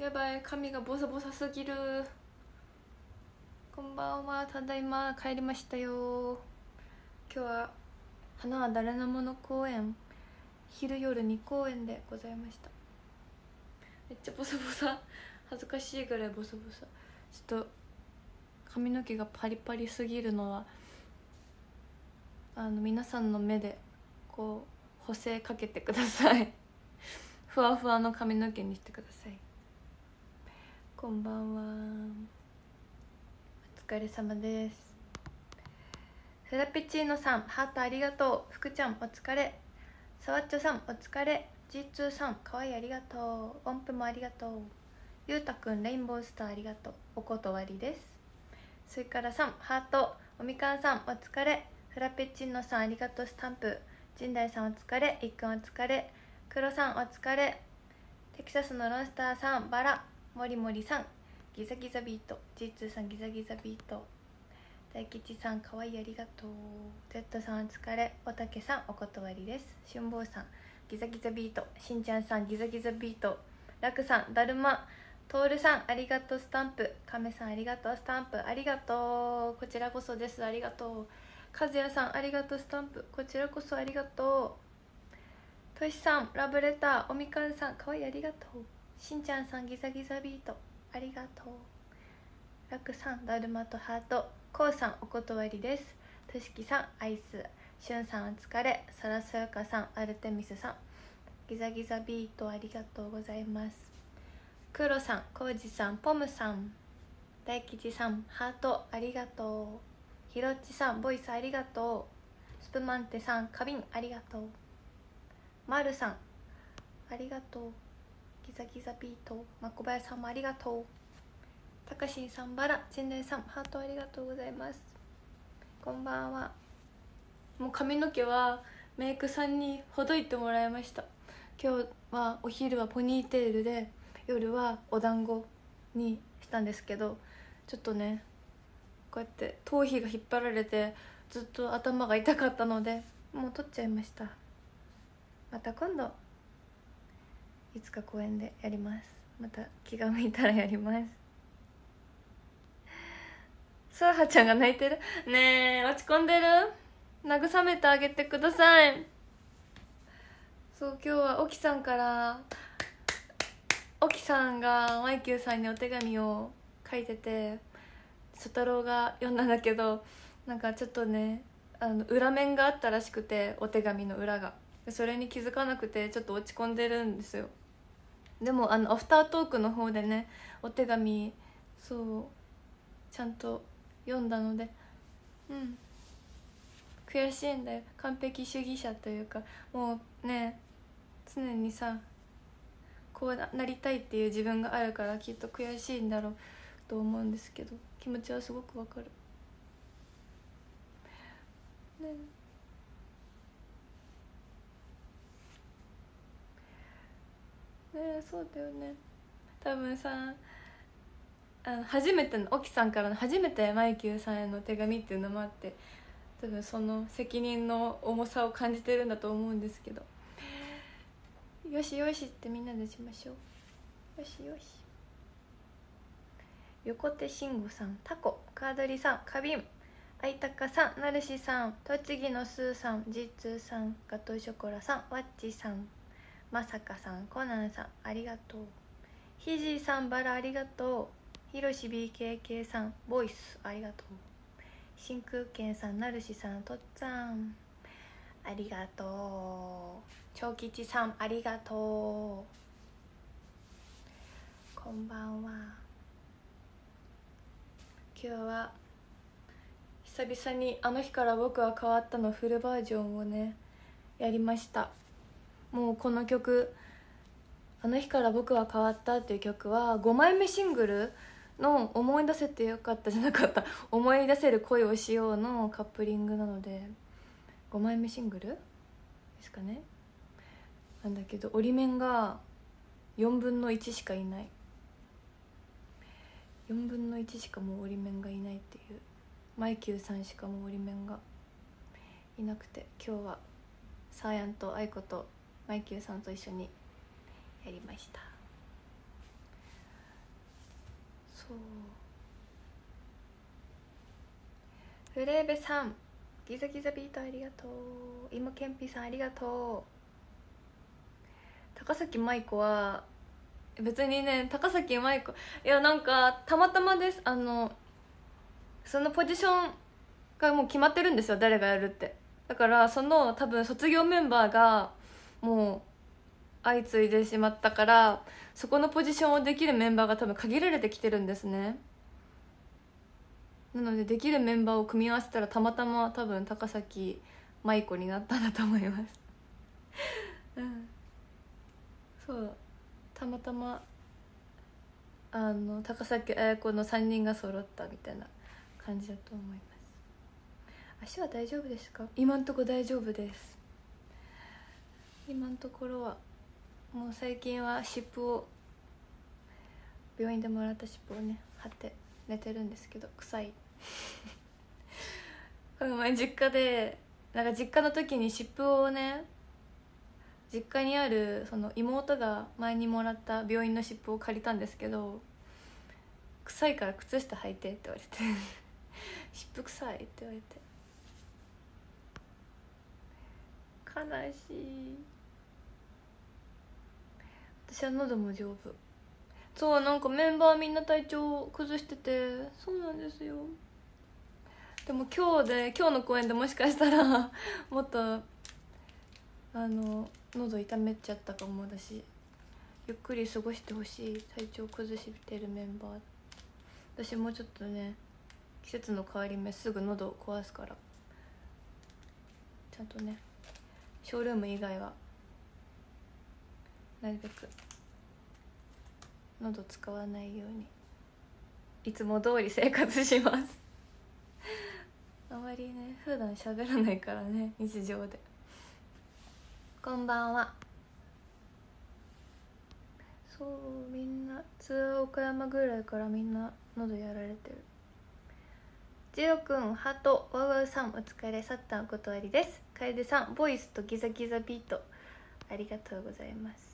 やばい髪がボサボサすぎる。こんばんはただいま帰りましたよ。今日は花は誰のもの公演昼夜2公演でございました。めっちゃボサボサ。恥ずかしいぐらいボサボサ。ちょっと髪の毛がパリパリすぎるのはあの皆さんの目でこう補正かけてください。ふわふわの髪の毛にしてください。こんばんは。お疲れ様です。フラペチーノさんハートありがとう。福ちゃんお疲れ。さわっちょさんお疲れ。G2 さんかわいいありがとう。音符もありがとう。ゆうたくんレインボースターありがとう。お断りです。それからさんハート。おみかんさんお疲れ。フラペチーノさんありがとう。スタンプ。陣内さんお疲れ。いっくんお疲れ。黒さんお疲れ。テキサスのロンスターさんバラ。もりもりさんギザギザビート G2 さんギザギザビート。大吉さんかわいいありがとう。Z さんお疲れ。おたけさんお断りです。しゅんぼうさんギザギザビート。しんちゃんさんギザギザビート。ラクさんだるま。トールさんありがとうスタンプ。カメさんありがとうスタンプ。ありがとう。こちらこそです。ありがとう。和也さんありがとうスタンプ。こちらこそありがとう。としさんラブレター。おみかんさんかわいいありがとう。しんちゃんさんギザギザビート。ありがとう。ラクさんだるまとハート。こうさんお断りです。としきさんアイス。しゅんさんお疲れ。そらそよかさんアルテミスさん。ギザギザビートありがとうございます。クロさんコウジさんポムさん。大吉さんハート。ありがとう。ひろっちさんボイスありがとう。スプマンテさん花瓶ありがとう。まるさんありがとう。ギザギザビート。まこばやさんもありがとう。たかしんさんバラちんねさんハートありがとうございます。こんばんは。もう髪の毛はメイクさんにほどいてもらいました。今日はお昼はポニーテールで夜はお団子にしたんですけどちょっとねこうやって頭皮が引っ張られてずっと頭が痛かったのでもう取っちゃいました。また今度。いつか公園でやります。また気が向いたらやります。そらはちゃんが泣いてる。ねえ落ち込んでる？慰めてあげてください。そう今日は沖さんから沖さんがマイキューさんにお手紙を書いてて曽太郎が読んだんだけどなんかちょっとねあの裏面があったらしくてお手紙の裏が。それに気づかなくてちょっと落ち込んでるんですよ。でもあのアフタートークの方でねお手紙そうちゃんと読んだのでうん。悔しいんだよ。完璧主義者というかもうね常にさこうなりたいっていう自分があるからきっと悔しいんだろうと思うんですけど気持ちはすごくわかる。ね。ねそうだよね。多分さあの初めての沖さんからの初めてマイキューさんへの手紙っていうのもあって多分その責任の重さを感じてるんだと思うんですけど。よしよしってみんなでしましょう。よしよし。横手慎吾さんタコカードリさん花瓶あいたかさんなるしさん栃木のスーさんジッツーさんガトーショコラさんワッチさん。まさかさんコナンさんありがとう。ひじいさんバラありがとう。ひろし BKK さんボイスありがとう。真空圏さんなるしさんとっつぁん。ありがとう。長吉さんありがとう。こんばんは。今日は久々に「あの日から僕は変わった」のフルバージョンをねやりました。もうこの曲「あの日から僕は変わった」っていう曲は5枚目シングルの「思い出せてよかった」じゃなかった「思い出せる恋をしよう」のカップリングなので5枚目シングルですかね。なんだけどオリメンが4分の1しかいない。4分の1しかもうオリメンがいないっていう。マイキューさんしかもうオリメンがいなくて今日はサーヤンとアイコとマイキューさんと一緒にやりました。そう。フレーベさんギザギザビートありがとう。芋けんぴさんありがとう。高崎舞子は別にね高崎舞子いやなんかたまたまです。あのそのポジションがもう決まってるんですよ誰がやるって。だからその多分卒業メンバーがもう相次いでしまったからそこのポジションをできるメンバーが多分限られてきてるんですね。なのでできるメンバーを組み合わせたらたまたま多分高崎舞子になったんだと思います。うん。そう。たまたまあの高崎綾子の3人が揃ったみたいな感じだと思います。足は大丈夫ですか？今んとこ大丈夫です。今のところはもう最近は湿布を病院でもらった湿布をね貼って寝てるんですけど臭い。この前実家でなんか実家の時に湿布をね実家にあるその妹が前にもらった病院の湿布を借りたんですけど臭いから靴下履いてって言われて。湿布臭いって言われて。悲しい。私は喉も丈夫。そうなんかメンバーみんな体調崩してて。そうなんですよ。でも今日で今日の公演でもしかしたら もっとあの喉痛めちゃったかもだしゆっくり過ごしてほしい。体調崩してるメンバー。私もうちょっとね季節の変わり目すぐ喉を壊すから。ちゃんとねショールーム以外はなるべく。喉使わないように。いつも通り生活します。あまりね普段喋らないからね日常で。こんばんは。そうみんなツアー岡山ぐらいからみんな喉やられてる。ジロくんハートワウワウさんお疲れサッタンお断りです。楓さんボイスとギザギザビート。ありがとうございます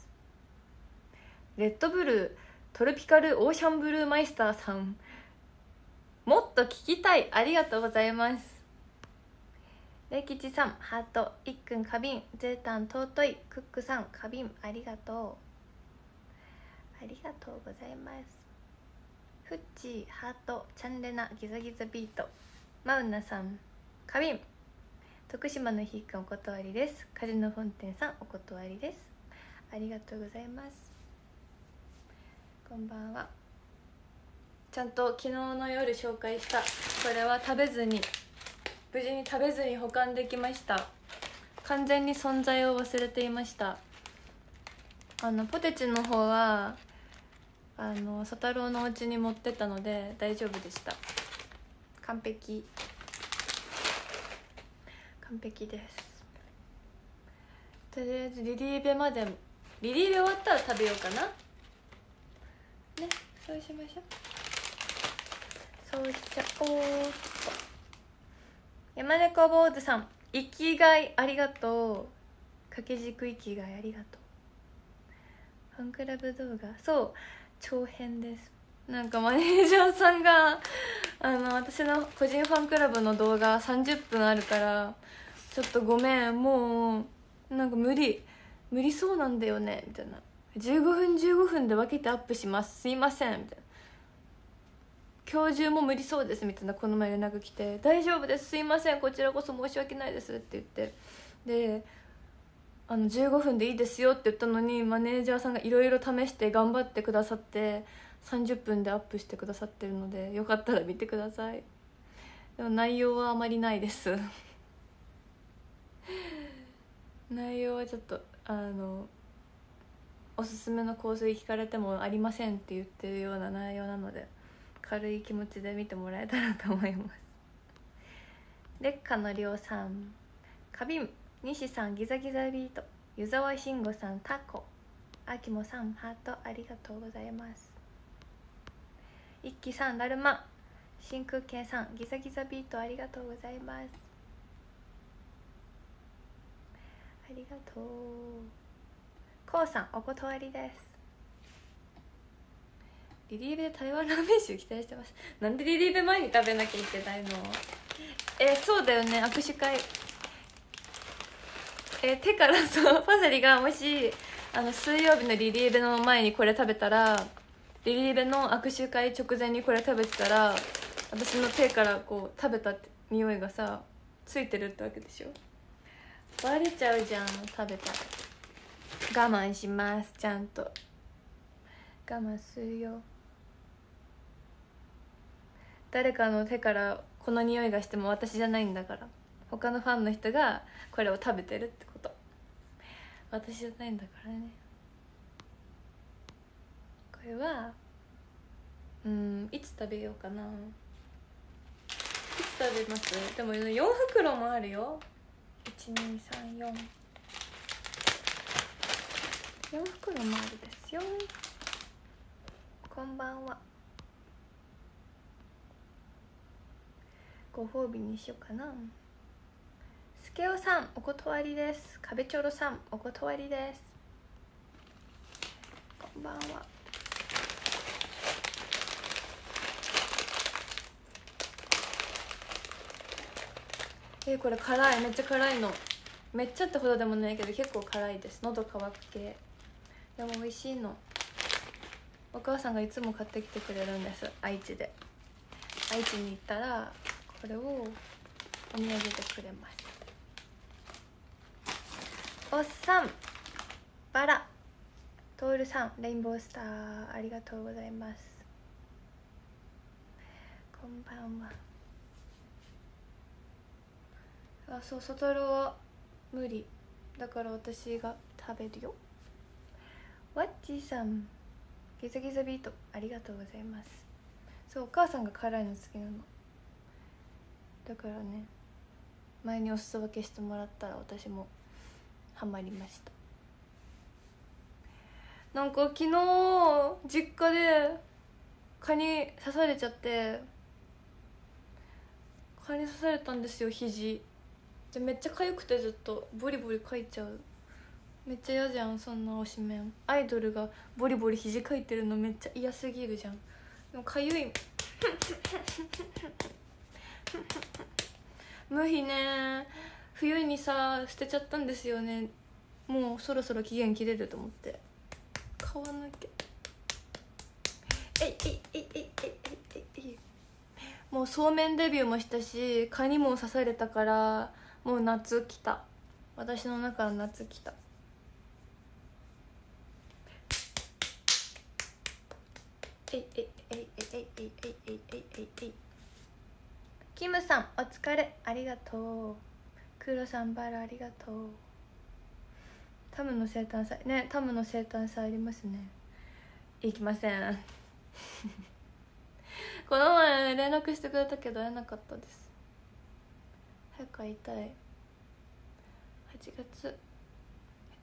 レッドブルートロピカルオーシャンブルーマイスターさん。もっと聞きたい。ありがとうございます。レイキチさんハート。いっくん花瓶ゼータン尊いクックさん花瓶ありがとう。ありがとうございます。フッチーハート。チャンレナギザギザビート。マウナさん花瓶徳島のひっかお断りです。カジノフォンテンさんお断りです。ありがとうございます。こんばんは。ちゃんと昨日の夜紹介した。これは食べずに。無事に食べずに保管できました。完全に存在を忘れていました。あのポテチの方はあの佐太郎のお家に持ってったので大丈夫でした。完璧。完璧です。とりあえずリリーベまでリリーベ終わったら食べようかな。ねそうしましょう。そうしちゃおう山猫坊主さん生きがいありがとう。掛け軸生きがいありがとう。ファンクラブ動画。そう長編です。なんかマネージャーさんがあの私の個人ファンクラブの動画30分あるからちょっとごめんもうなんか無理。無理そうなんだよねみたいな。15分15分で分けてアップします。すいません。みたいな今日中も無理そうですみたいなこの前連絡来て「大丈夫です。すいません。こちらこそ申し訳ないです」って言って。であの15分でいいですよって言ったのにマネージャーさんがいろいろ試して頑張ってくださって30分でアップしてくださってるのでよかったら見てください。でも内容はあまりないです。内容はちょっとあのおすすめの香水聞かれてもありませんって言ってるような内容なので軽い気持ちで見てもらえたらと思います。劣化のりょうさん。花瓶西さんギザギザビート。湯沢慎吾さんタコ。あきもさんハートありがとうございます。一輝さんだるま。真空系さんギザギザビートありがとうございます。ありがとう。こうさんお断りです。リリーベで台湾ラーメン集期待してます。なんでリリーベ前に食べなきゃいけないの？えそうだよね。握手会。え手からそう パセリがもしあの水曜日のリリーベの前にこれ食べたらリリーベの握手会直前にこれ食べてたら私の手からこう食べた匂いがさついてるってわけでしょ？バレちゃうじゃん食べたら。慢します。ちゃんと。我慢するよ。誰かの手からこの匂いがしても私じゃないんだから。他のファンの人がこれを食べてるってこと。私じゃないんだからね。これはうんいつ食べようかな。いつ食べます？でも4袋もあるよ。4袋もあるですよ。こんばんは。ご褒美にしようかな。スケオさんお断りです。壁チョロさんお断りです。こんばんは。えこれ辛い。めっちゃ辛いの。めっちゃってほどでもないけど結構辛いです。喉乾く系。でも美味しいの。お母さんがいつも買ってきてくれるんです。愛知で。愛知に行ったらこれをお土産でくれます。おっさん。バラ。トールさん。レインボースターありがとうございます。こんばんは。あそうソトロは無理。だから私が食べるよ。ワッチーさんギザギザビートありがとうございます。そうお母さんが辛いの好きなの。だからね前にお裾分けしてもらったら私もハマりました。なんか昨日実家で蚊に刺されちゃって蚊に刺されたんですよ肘。でめっちゃ痒くてずっとボリボリかいちゃう。めっちゃ嫌じゃんそんな推しメン。アイドルがボリボリ肘かいてるのめっちゃ嫌すぎるじゃん。でもかゆい。無比ね。冬にさ捨てちゃったんですよね。もうそろそろ期限切れると思って。買わなきゃ。えいえいえいえいえいえい。もうそうめんデビューもしたし蚊にも刺されたからもう夏来た。私の中の夏来た。えいえいえいえいえいえいえいえいえいえいキムさんお疲れありがとうクロさんバラありがとうタムの生誕祭ねタムの生誕祭ありますね行きませんこの前連絡してくれたけど会えなかったです早く会いたい8月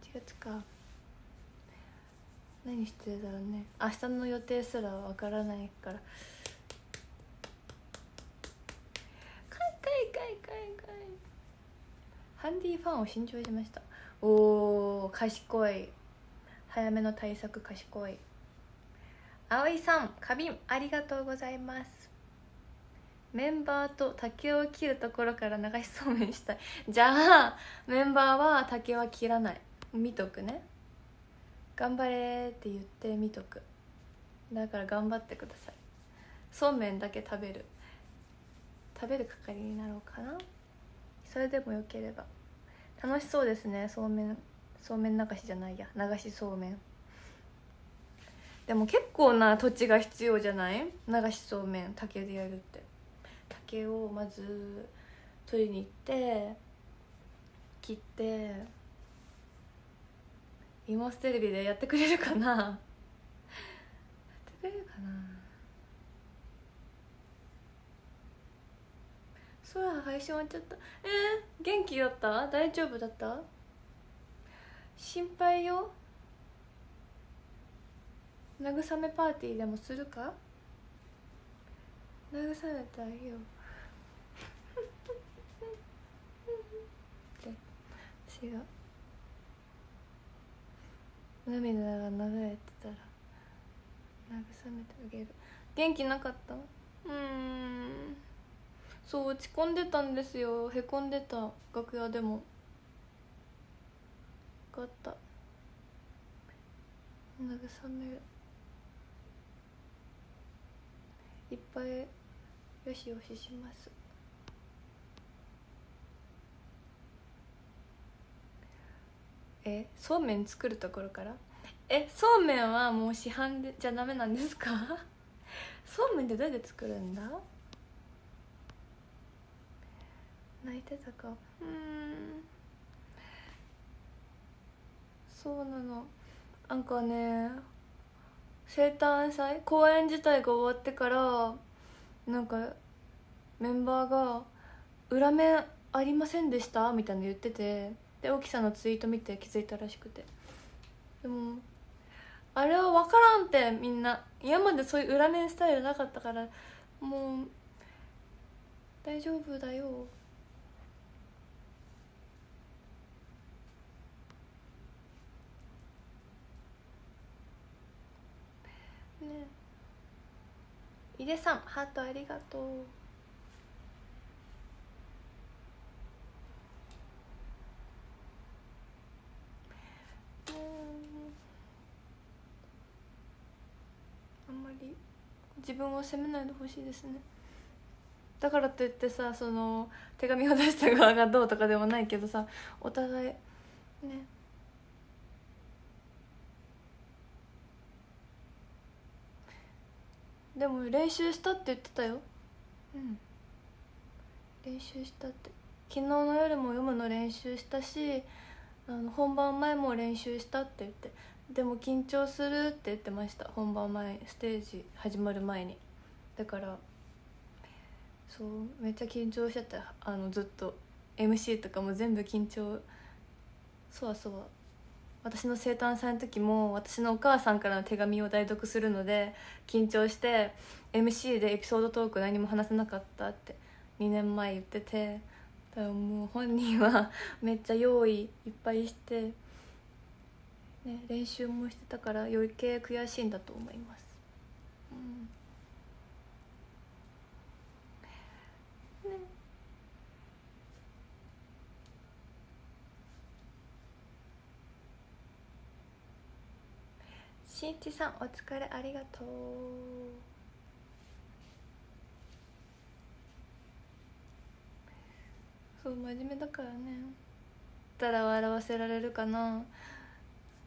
8月か何してるだろうね。明日の予定すらわからないから。ハンディファンを新調しました。おー賢い。早めの対策賢い。葵さん花瓶ありがとうございます。メンバーと竹を切るところから流しそうめんしたい。じゃあメンバーは竹は切らない。見とくね。頑張れって言って見とく。だから頑張ってください。そうめんだけ食べる。食べる係になろうかな。それでもよければ。楽しそうですね。そうめんそうめん流しじゃないや。流しそうめん。でも結構な土地が必要じゃない？流しそうめん。竹でやるって。竹をまず取りに行って切ってイモステレビでやってくれるかな？やってくれるかな？そう配信終わっちゃった。えー、元気だった？大丈夫だった？心配よ？慰めパーティーでもするか？慰めてあげよう。って私が涙が流れてたら慰めてあげる。元気なかった？うん。そう落ち込んでたんですよ。へこんでた楽屋でも。分かった。慰める。いっぱいよしよしします。えそうめん作るところから？えそうめんはもう市販でじゃダメなんですか？そうめんってどうやって作るんだ？泣いてたか。うん。そうなの。なんかね生誕祭公演自体が終わってからなんかメンバーが「裏面ありませんでした?」みたいなの言ってて。で沖さんのツイート見て気づいたらしくて。でもあれは分からんってみんな。今までそういう裏面スタイルなかったからもう大丈夫だよ。ね。井出さんハートありがとう。あんまり自分を責めないでほしいですね。だからといってさその手紙を出した側がどうとかでもないけどさお互いね。でも練習したって言ってたよ。うん。練習したって。昨日の夜も読むの練習したしあの本番前も練習したって言ってでも緊張するって言ってました。本番前ステージ始まる前に。だからそうめっちゃ緊張しちゃったあのずっと。MC とかも全部緊張。そわそわ。私の生誕祭の時も私のお母さんからの手紙を代読するので緊張して MC でエピソードトーク何も話せなかったって2年前言ってて。だからもう本人は めっちゃ用意いっぱいして、ね、練習もしてたから余計悔しいんだと思います。うん。ね。しんちさんお疲れ。ありがとう。そう真面目だからね。たら笑わせられるかな。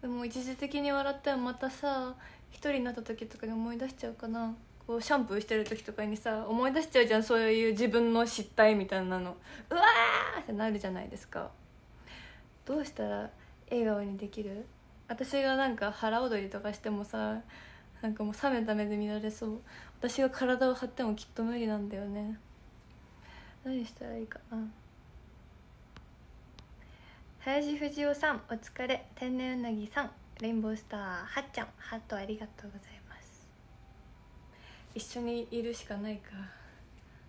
でも一時的に笑ってもまたさ一人になった時とかに思い出しちゃうかな。こうシャンプーしてる時とかにさ思い出しちゃうじゃん。そういう自分の失態みたいなの。うわーってなるじゃないですか。どうしたら笑顔にできる？私がなんか腹踊りとかしてもさなんかもう冷めた目で見られそう。私が体を張ってもきっと無理なんだよね。何したらいいかな。林藤夫さんお疲れ。天然うなぎさんレインボースターはっちゃんハートありがとうございます。一緒にいるしかないか。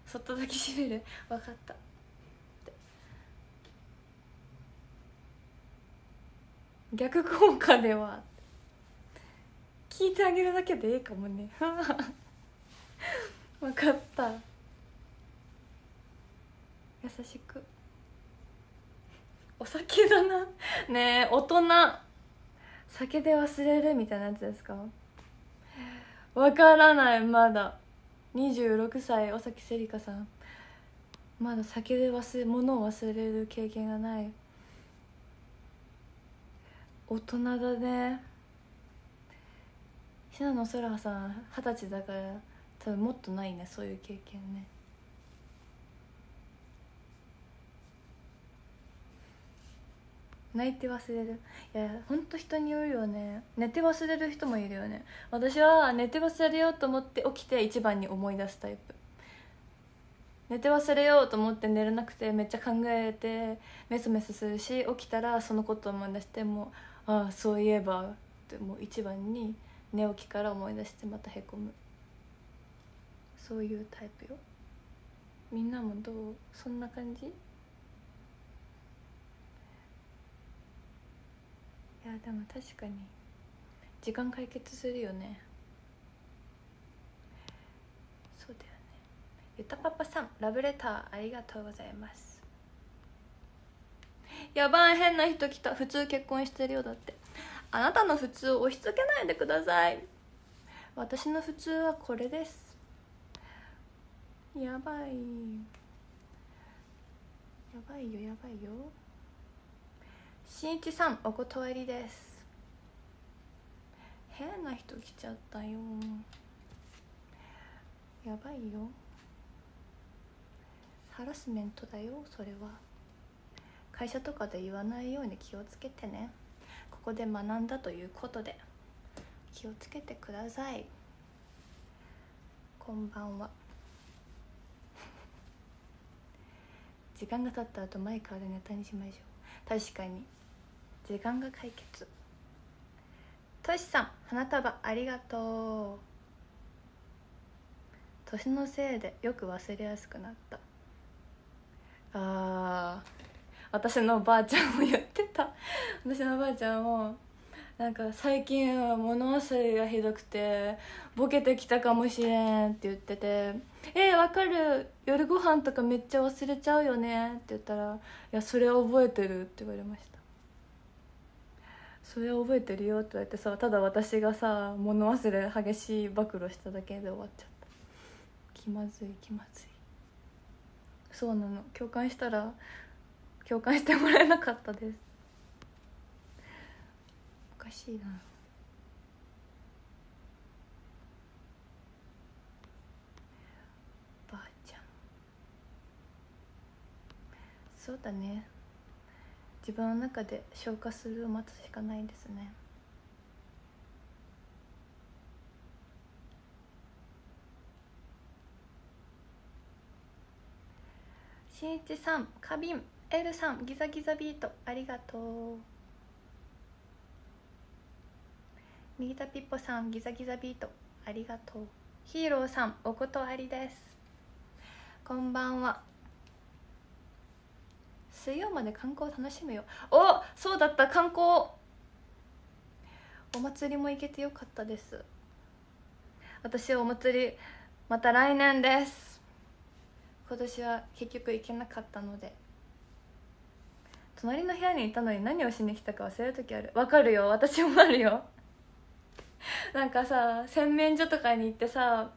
そっと抱きしめる。分かった。逆効果では。聞いてあげるだけでいいかもね。分かった。優しく。お酒だな。ねえ大人。酒で忘れるみたいなやつですか？わからないまだ。26歳尾崎せりかさん。まだ酒で忘れ物を忘れる経験がない。大人だね。ひなのそらさん二十歳だから多分もっとないねそういう経験ね。泣いて忘れる。いやほんと人によるよね。寝て忘れる人もいるよね。私は寝て忘れようと思って起きて一番に思い出すタイプ。寝て忘れようと思って寝れなくてめっちゃ考えてメソメソするし起きたらそのことを思い出してもうああそういえばってもう一番に寝起きから思い出してまたへこむ。そういうタイプよ。みんなもどう？そんな感じ？やでも確かに。時間解決するよね。そうだよね。ゆたパパさんラブレターありがとうございます。やばい変な人来た。普通結婚してるよだって。あなたの普通を押し付けないでください。私の普通はこれです。やばい。やばいよやばいよ。しんいちさんお断りです。変な人来ちゃったよ。やばいよ。ハラスメントだよそれは。会社とかで言わないように気をつけてね。ここで学んだということで。気をつけてください。こんばんは。時間が経った後マイカーでネタにしましょう。確かに。時間が解決。としさん花束ありがとう。年のせいでよく忘れやすくなった。あー私のばあちゃんも言ってた。私のばあちゃんもなんか最近は物忘れがひどくてボケてきたかもしれんって言ってて「えー、わかる。夜ご飯とかめっちゃ忘れちゃうよね」って言ったら「いやそれ覚えてる」って言われました。それは覚えてるよって言われてさただ私がさ物忘れ激しい暴露しただけで終わっちゃった。気まずい気まずい。そうなの。共感したら共感してもらえなかったです。おかしいな。ばあちゃん。そうだね。自分の中で消化するを待つしかないですね。しんいちさん花瓶 L さんギザギザビート。ありがとう。右田ピッポさんギザギザビート。ありがとう。ヒーローさんお断りです。こんばんは。水曜まで観光楽しむよ。おそうだった観光。お祭りも行けてよかったです。私はお祭りまた来年です。今年は結局行けなかったので。隣の部屋にいたのに何をしに来たか忘れる時ある。わかるよ。私もあるよ。なんかさ洗面所とかに行ってさ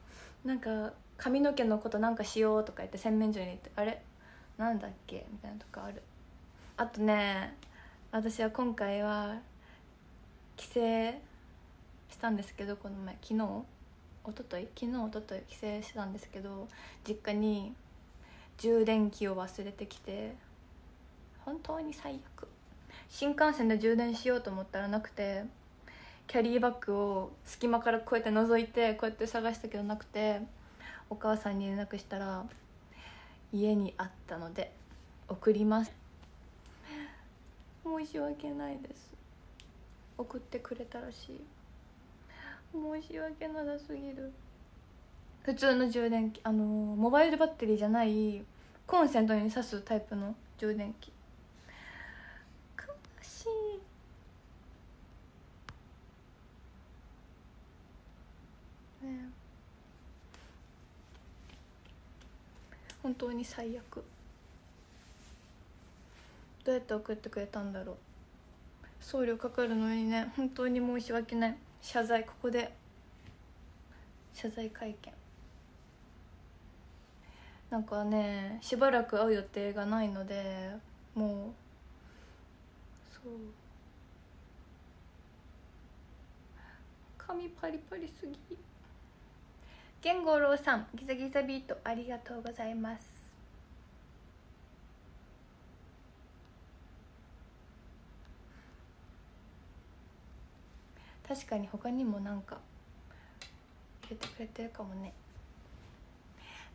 なんか髪の毛のことなんかしようとか言って洗面所に行ってあれ？なんだっけ？みたいなとかある。あとね私は今回は帰省したんですけどこの前昨日？一昨日？昨日一昨日帰省したんですけど実家に充電器を忘れてきて本当に最悪。新幹線で充電しようと思ったらなくてキャリーバッグを隙間からこうやって覗いてこうやって探したけどなくてお母さんに連絡したら家にあったので送ります。申し訳ないです。送ってくれたらしい。申し訳なさすぎる。普通の充電器あのモバイルバッテリーじゃないコンセントに挿すタイプの充電器悲しいね本当に最悪。どうやって送ってくれたんだろう。送料かかるのにね本当に申し訳ない。謝罪ここで。謝罪会見。なんかねしばらく会う予定がないのでもうそう。髪パリパリすぎ。源五郎さんギザギザビートありがとうございます。確かに他にもなんか入れてくれてるかもね。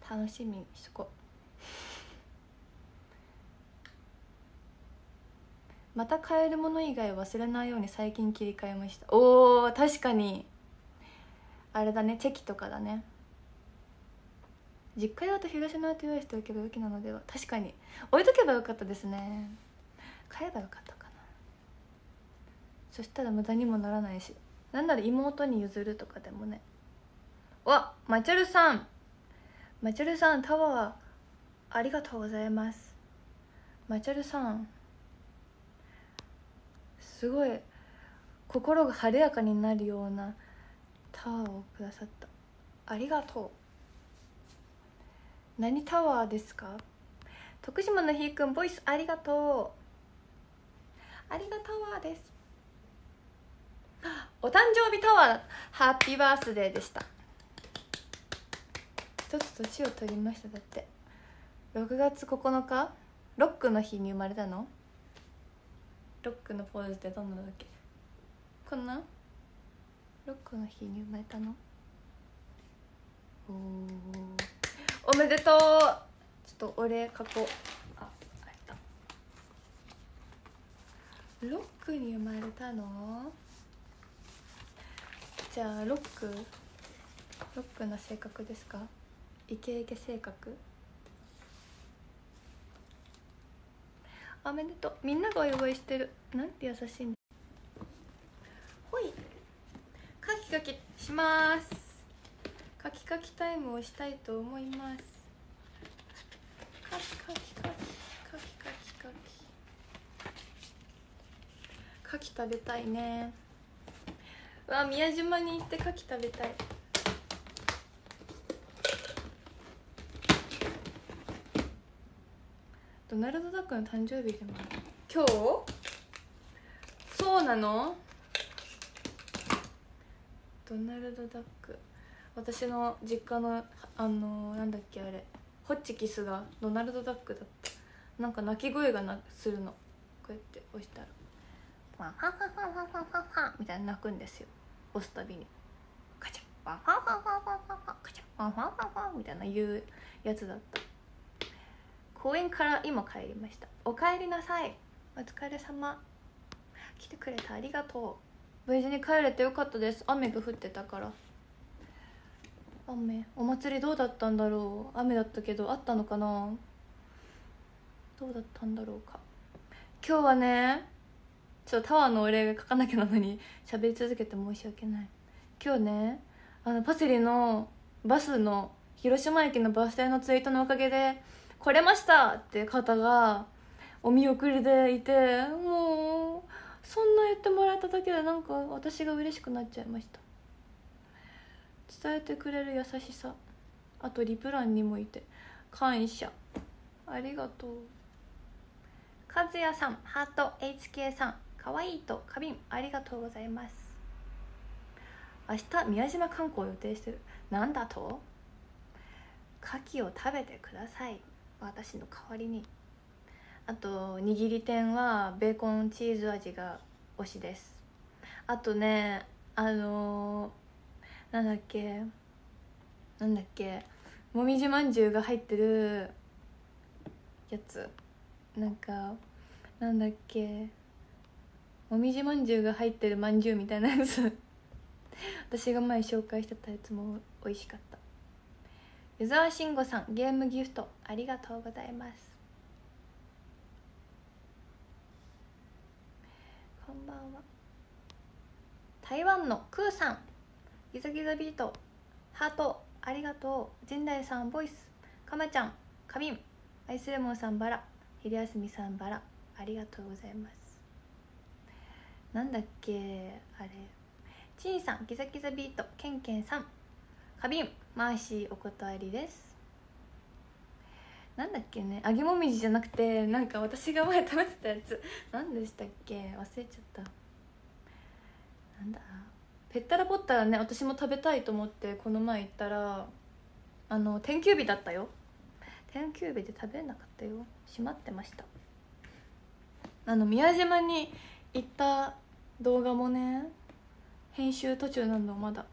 楽しみにしとこう。また買えるもの以外忘れないように最近切り替えました。おー確かに。あれだねチェキとかだね。実家用と東の手用意しておけばよきなのでは。確かに。置いとけばよかったですね。買えばよかったかな。そしたら無駄にもならないし。なんなら妹に譲るとかでもね。わマチャルさん。マチュルさんタワーありがとうございます。マチュルさん。すごい心が晴れやかになるようなタワーをくださった。ありがとう。何タワーですか？徳島のひーくんボイスありがとう。ありがタワーです。お誕生日タワーハッピーバースデーでした。一つ年を取りました。だって6月9日？ロックの日に生まれたの？ロックのポーズってどんなだっけ？こんな？ロックの日に生まれたの？おおおめでとう。ちょっとお礼書こう。ああった。ロックに生まれたの？じゃあロックロックな性格ですか？イケイケ性格？おめでとう。みんながお祝いしてる。なんて優しいんだ。ほい。カキカキします。カキカキタイムをしたいと思います。カキカキカキカキカキカキカキ食べたいね。うわ宮島に行ってカキ食べたい。ドナルド・ダックの誕生日でも。今日？そうなの？ドナルド・ダック。私の実家のあのなんだっけあれ。ホッチキスがドナルド・ダックだった。なんか鳴き声がなするの。こうやって押したら「ワンハンハンハンハンハンハンハン」みたいな鳴くんですよ。押すたびに。カチャワンハンハンハンハンハンハン。カチャワンハンハンハンみたいな言うやつだった。公園から今帰りました。お帰りなさい。お疲れ様。来てくれてありがとう。無事に帰れてよかったです。雨が降ってたから。雨お祭りどうだったんだろう？雨だったけどあったのかな？どうだったんだろうか？今日はねちょっとタワーのお礼が書かなきゃなのに喋り続けて申し訳ない。今日ねあのパセリのバスの広島駅のバス停のツイートのおかげで来れましたって方がお見送りでいてもうそんな言ってもらえただけでなんか私が嬉しくなっちゃいました。伝えてくれる優しさ。あとリプランにもいて。感謝。ありがとう。和也さんハート HK さんかわいいと花瓶ありがとうございます。明日宮島観光予定してる。なんだと？牡蠣を食べてください。私の代わりに。あと握り天はベーコンチーズ味が推しです。あとねあのー、なんだっけ？なんだっけ？もみじまんじゅうが入ってるやつ。なんかなんだっけ？もみじまんじゅうが入ってるまんじゅうみたいなやつ。私が前紹介してたやつも美味しかった。湯沢慎吾さんゲームギフトありがとうございます。こんばんは。台湾のクーさん。ギザギザビート。ハート。ありがとう。陣内さんボイス。かまちゃん。かみんアイスレモンさんバラ。昼休みさんバラ。ありがとうございます。なんだっけあれ。ちんさんギザギザビート。ケンケンさん。花瓶マーシーお断りです。なんだっけね。揚げもみじじゃなくてなんか私が前食べてたやつ。何でしたっけ？忘れちゃった。なんだ？ペッタラポッタラね私も食べたいと思ってこの前行ったらあの天休日だったよ。天休日で食べなかったよ。閉まってました。あの宮島に行った動画もね編集途中なのまだ。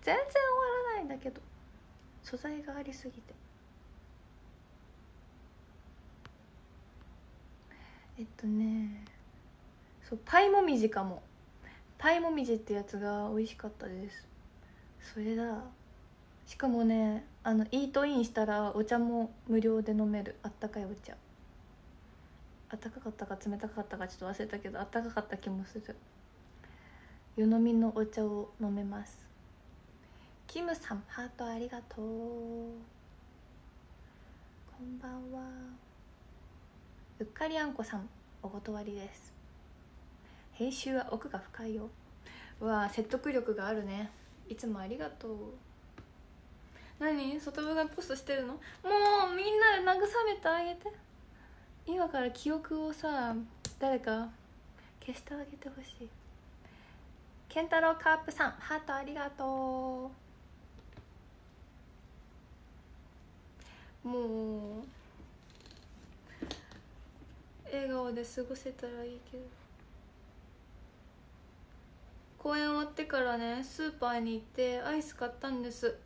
全然終わらないんだけど素材がありすぎて。えっとねそうパイもみじかも。パイもみじってやつが美味しかったです。それだ。しかもねあのイートインしたらお茶も無料で飲める。あったかいお茶。あったかかったか冷たかったかちょっと忘れたけどあったかかった気もする。湯飲みのお茶を飲めます。ジムさんハートありがとう。こんばんは。うっかりあんこさんお断りです。編集は奥が深いよ。うわ説得力があるね。いつもありがとう。何？外部がポストしてるの？もうみんなで慰めてあげて。今から記憶をさ誰か消してあげてほしい。健太郎カープさんハートありがとう。もう笑顔で過ごせたらいいけど。公演終わってからねスーパーに行ってアイス買ったんです。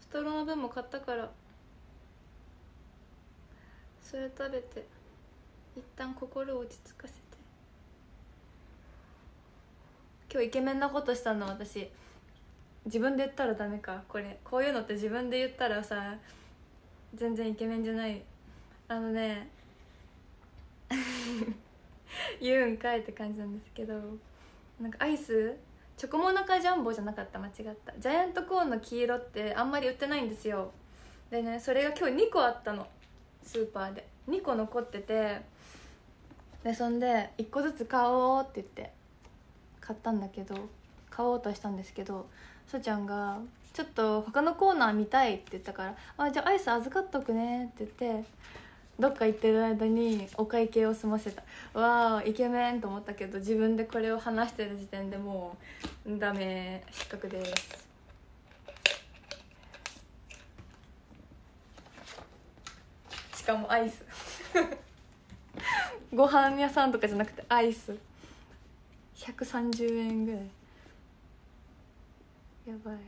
ストローの分も買ったから。それ食べて一旦心を落ち着かせて。今日イケメンなことしたの私。自分で言ったらダメか。これこういうのって自分で言ったらさ全然イケメンじゃない。あのね 言うんかいって感じなんですけど。なんかアイス？チョコモナカジャンボじゃなかった？間違った。ジャイアントコーンの黄色ってあんまり売ってないんですよ。でねそれが今日2個あったの。スーパーで。2個残ってて。でそんで1個ずつ買おうって言って。買ったんだけど。買おうとしたんですけど。そちゃんが「ちょっと他のコーナー見たい」って言ったから「あじゃあアイス預かっとくね」って言って。どっか行ってる間にお会計を済ませた。わあイケメンと思ったけど自分でこれを話してる時点でもうダメ失格です。しかもアイス。ご飯屋さんとかじゃなくてアイス。130円ぐらい。やばい。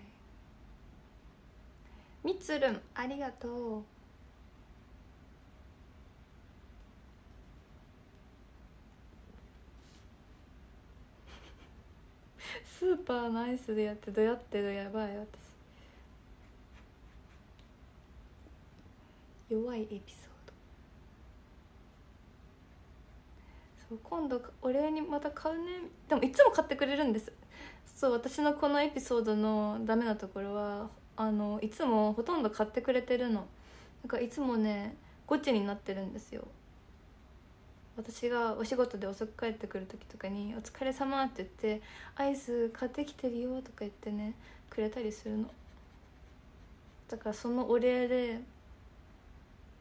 みつるんありがとう。スーパーのアイスでやってどうやってるやばい私。弱いエピソード。そう今度お礼にまた買うね。でもいつも買ってくれるんです。そう私のこのエピソードのダメなところはあのいつもほとんど買ってくれてるの。なんかいつもねゴチになってるんですよ。私がお仕事で遅く帰ってくる時とかに「お疲れ様って言って「アイス買ってきてるよ」とか言ってねくれたりするの。だからそのお礼で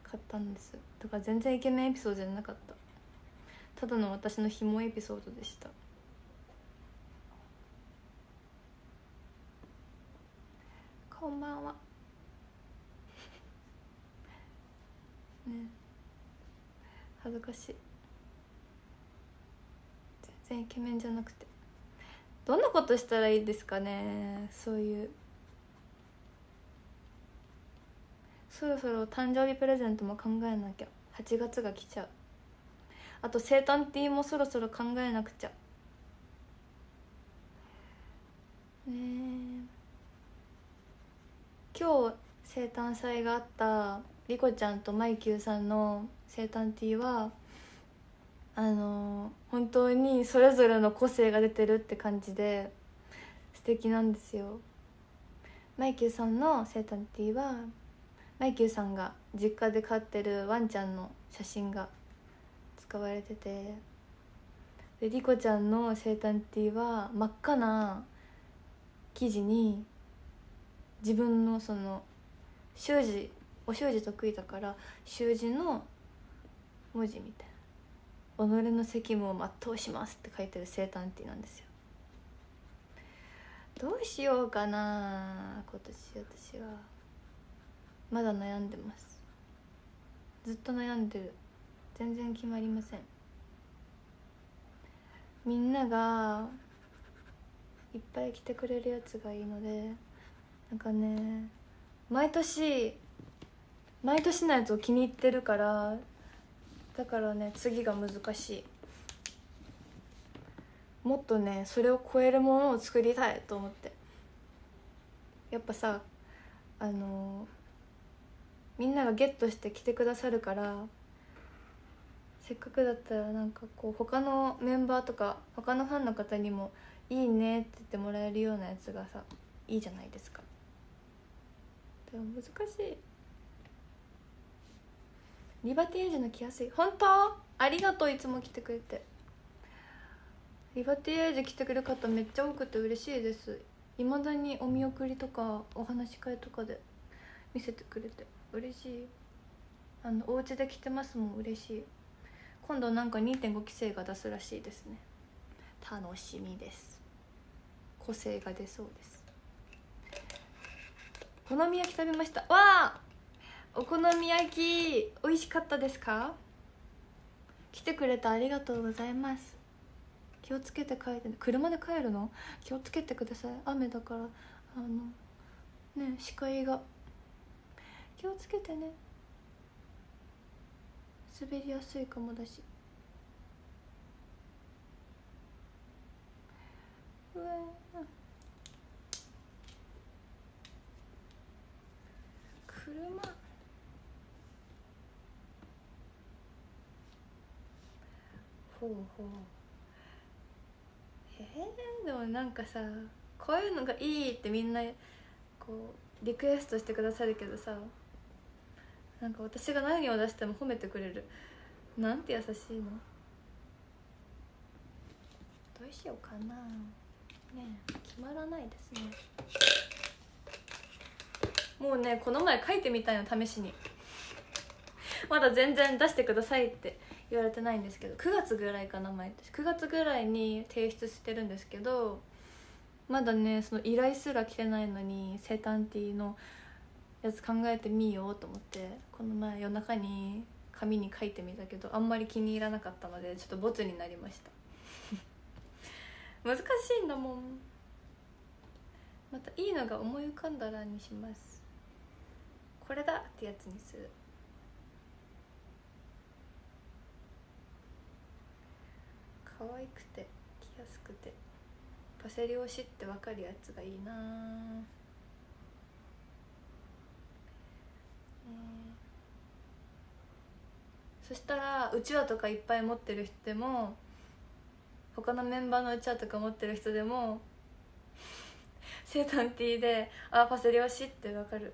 買ったんですだから全然イケメンエピソードじゃなかった。ただの私のひもエピソードでした。こんばんは。ね。恥ずかしい。全然イケメンじゃなくて。どんなことしたらいいですかね？そういう。そろそろ誕生日プレゼントも考えなきゃ。8月が来ちゃう。あと生誕ティーもそろそろ考えなくちゃ。ね今日生誕祭があったリコちゃんとマイキューさんの生誕ティーはあの本当にそれぞれの個性が出てるって感じで素敵なんですよ。マイキューさんの生誕ティーはマイキューさんが実家で飼ってるワンちゃんの写真が使われててでリコちゃんの生誕ティーは真っ赤な生地に自分のその習字お習字得意だから習字の文字みたいな。己の責務を全うしますって書いてる生誕ティなんですよ。どうしようかな今年私は。まだ悩んでます。ずっと悩んでる。全然決まりません。みんながいっぱい来てくれるやつがいいのでなんかね毎年毎年のやつを気に入ってるからだからね次が難しい。もっとねそれを超えるものを作りたいと思って。やっぱさあのみんながゲットして来てくださるからせっかくだったらなんかこう他のメンバーとか他のファンの方にも「いいね」って言ってもらえるようなやつがさいいじゃないですか。でも難しい。リバティエージの来やすい。本当？ありがとういつも来てくれて。リバティエージ来てくれる方めっちゃ多くて嬉しいです。いまだにお見送りとかお話し会とかで見せてくれて。嬉しい。あのお家で来てますもん嬉しい。今度なんか2.5期生が出すらしいですね。楽しみです。個性が出そうです。お好み焼き食べました。わあお好み焼き美味しかったですか？来てくれてありがとうございます。気をつけて帰って、ね、車で帰るの？気をつけてください。雨だからあのね視界が。気をつけてね。滑りやすいかもだしうわ車ほうほう。へえでもなんかさこういうのがいいってみんなこうリクエストしてくださるけどさなんか私が何を出しても褒めてくれる。なんて優しいの？どうしようかな。ね決まらないですね。もうねこの前書いてみたいの試しに。まだ全然出してくださいって。言われてないんですけど9月ぐらいかな毎年。9月ぐらいに提出してるんですけどまだねその依頼すら来てないのにセータンティーのやつ考えてみようと思ってこの前夜中に紙に書いてみたけどあんまり気に入らなかったのでちょっとボツになりました。難しいんだもん。またいいのが思い浮かんだらにします。これだってやつにする。可愛くて着やすくてパセリ推しって分かるやつがいいな。そしたらうちわとかいっぱい持ってる人でも他のメンバーのうちわとか持ってる人でも セータンティーで「ああパセリ推し」って分かる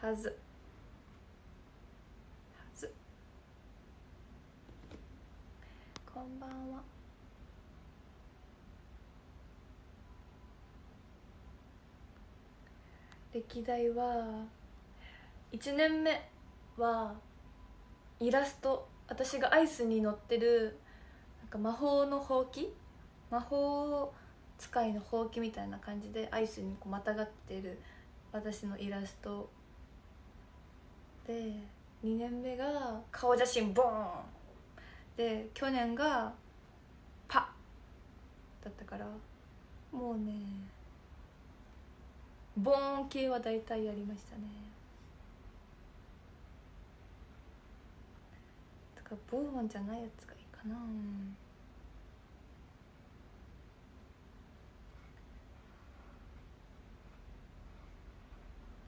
はず。こんばんは。歴代は1年目はイラスト私がアイスに載ってるなんか魔法のほうき？魔法使いのほうきみたいな感じでアイスにこうまたがってる私のイラスト。で2年目が顔写真ボーン！で去年がパだったからもうねボーン系は大体やりましたね。だからボーンじゃないやつがいいかな。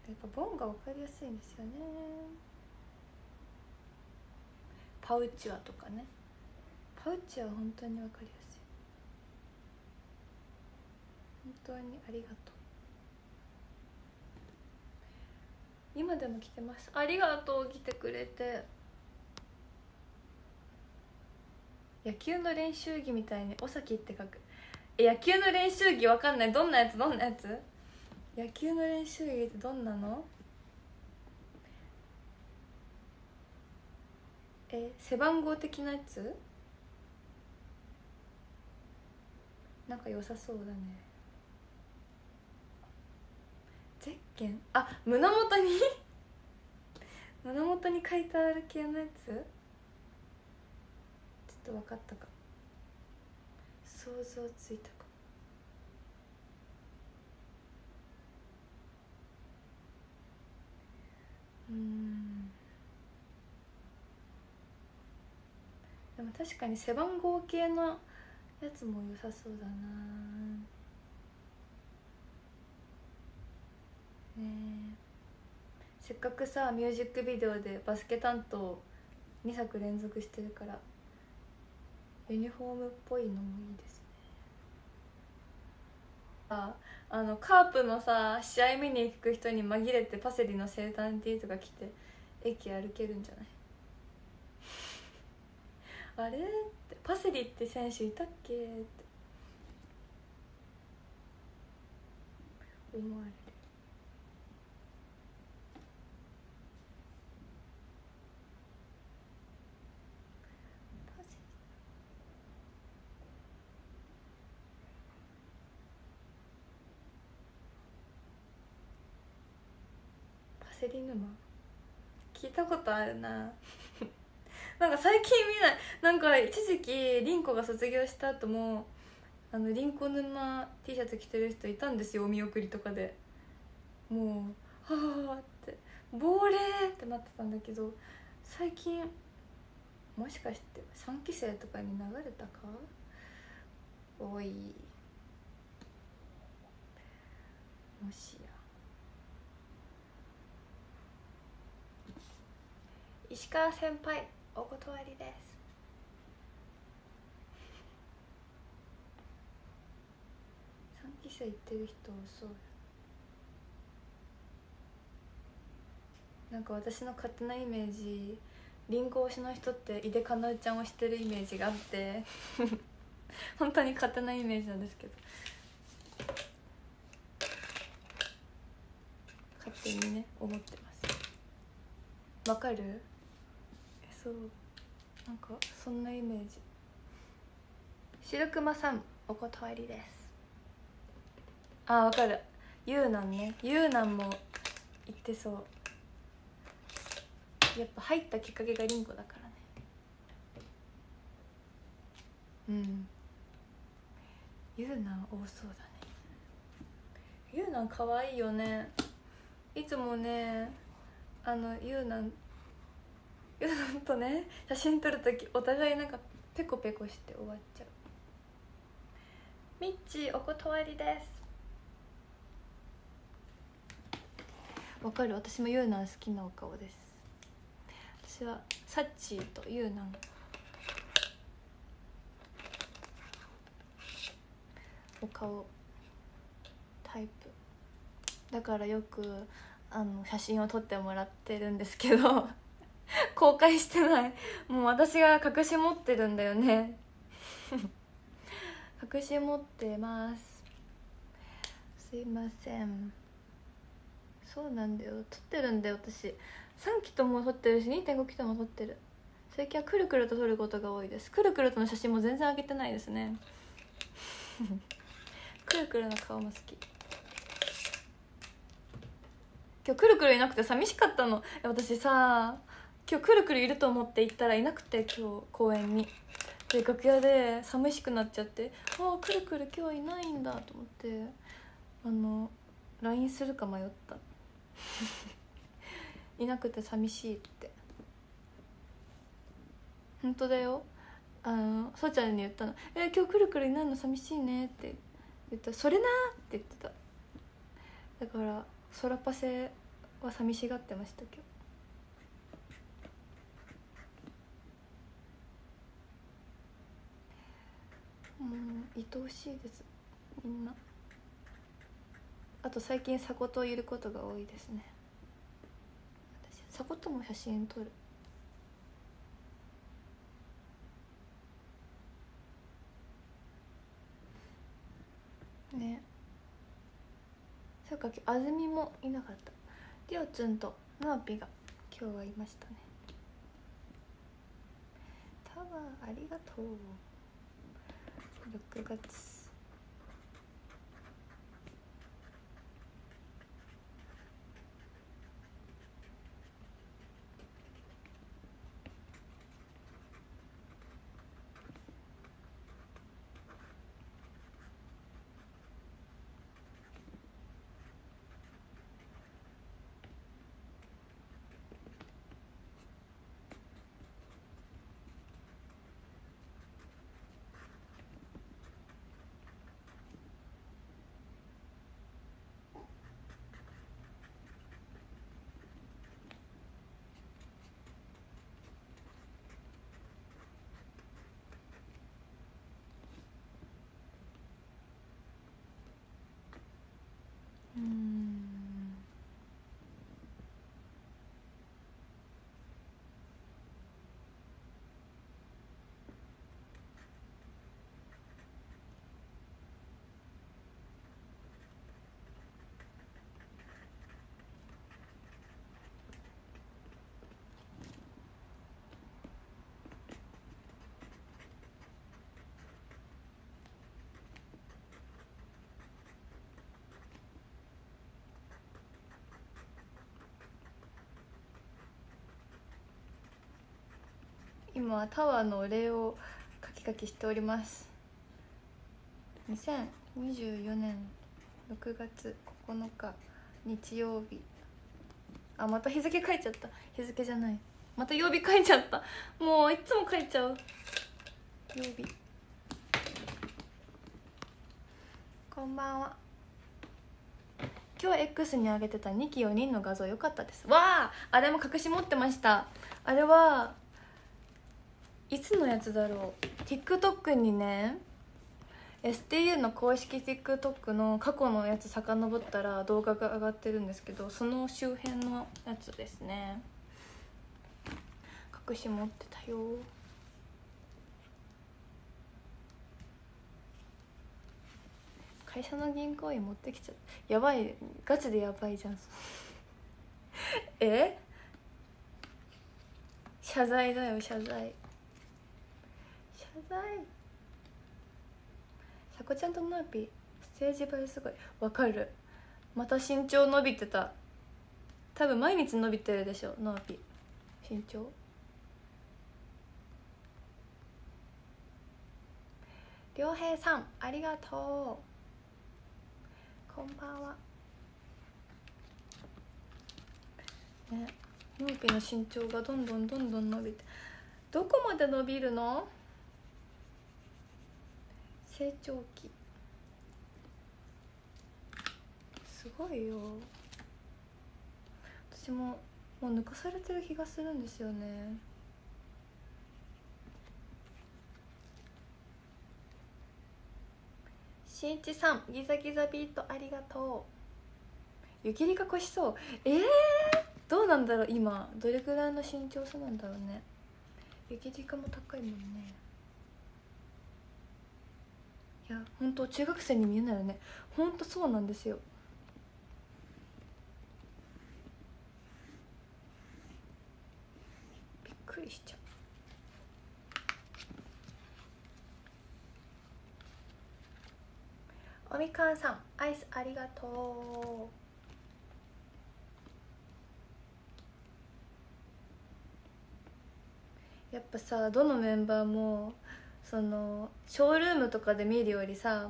やっぱボンが分かりやすいんですよね。パウチワとかね。パウチは本当に分かりやすい。本当にありがとう。今でも来てます。ありがとう来てくれて。野球の練習着みたいに「おさき」って書く。え野球の練習着わかんない。どんなやつ？どんなやつ？野球の練習着ってどんなの？え背番号的なやつ？なんか良さそうだね。ゼッケン？あ胸元に？胸元に書いてある系のやつ？ちょっと分かったか。想像ついたか。うん。でも確かに背番号系のやつも良さそうだな。ねせっかくさミュージックビデオでバスケ担当2作連続してるからユニフォームっぽいのもいいですね。ああのカープのさ試合見に行く人に紛れてパセリの生誕 T とか着て駅歩けるんじゃない？あれ？って。パセリって選手いたっけ？って。思われる。パセリ？パセリ沼？聞いたことあるな。なんか最近見ないなんか一時期凛子が卒業した後もあの凛子沼 T シャツ着てる人いたんですよお見送りとかで。もうはあって。亡霊ってなってたんだけど最近もしかして3期生とかに流れたか？おい。もしや。石川先輩。お断りです。三期生行ってる人そう。なんか私の勝手なイメージリンゴ推しの人って井出かなうちゃんをしてるイメージがあって 本当に勝手なイメージなんですけど。勝手にね思ってます。わかる？そう。なんかそんなイメージ。白熊さんお断りです。あわかる。ゆうなんね。ゆうなんも言ってそう。やっぱ入ったきっかけがりんごだからね。うん。ゆうなん多そうだね。ゆうなんかわいいよね。いつもねあのゆうなんうなんとね。写真撮る時お互いなんかペコペコして終わっちゃう。みっちーお断りです。わかる？私もゆうなん好きなお顔です。私はサッチーとゆうなんお顔タイプ。だからよくあの写真を撮ってもらってるんですけど。公開してない。もう私が隠し持ってるんだよね。隠し持ってます。すいません。そうなんだよ。撮ってるんだよ私。3期とも撮ってるし2.5期とも撮ってる。最近はくるくると撮ることが多いです。くるくるとの写真も全然上げてないですね。くるくるの顔も好き。今日くるくるいなくて寂しかったの。私さ今日くるくるいると思って行ったらいなくて今日公園に。で楽屋で寂しくなっちゃってああくるくる今日いないんだと思ってあの LINE するか迷った。いなくて寂しいって。本当だよ。あのそうちゃんに言ったの「え今日くるくるいないの寂しいね」って。言った。ら「それな」って言ってた。だから空パセは寂しがってました今日。もう愛おしいです。みんな。あと最近鎖骨をいることが多いですね。私鎖骨も写真撮る。ね。そうか安住もいなかった。りょうつんとなおぴが今日はいましたね。タワーありがとう。6月今はタワーのお礼をカキカキしております。2024年6月9日日曜日。あまた日付書いちゃった。日付じゃない。また曜日書いちゃった。もういつも書いちゃう。曜日。こんばんは。今日 X に上げてた2期4人の画像良かったです。わああれも隠し持ってました。あれはいつのやつだろう？TikTok にね STU の公式 TikTok の過去のやつ遡ったら動画が上がってるんですけどその周辺のやつですね。隠し持ってたよ。会社の銀行員持ってきちゃった。やばい。ガチでやばいじゃん。え？謝罪だよ謝罪。謝罪さこちゃんとノーピーステージ映えすごい。わかる。また身長伸びてた。多分毎日伸びてるでしょノーピー身長。良平さんありがとう。こんばんは。ねノーピの身長がどんどんどんどん伸びて。どこまで伸びるの？成長期。すごいよ。私ももう抜かされてる気がするんですよね。しんいちさんギザギザビートありがとう。湯切りが越しそう。えー、どうなんだろう今。どれぐらいの身長差なんだろうね。雪理科も高いもんね。いや本当中学生に見えないよね。本当そうなんですよ。びっくりしちゃう。おみかんさんアイスありがとう。やっぱさどのメンバーもそのショールームとかで見るよりさ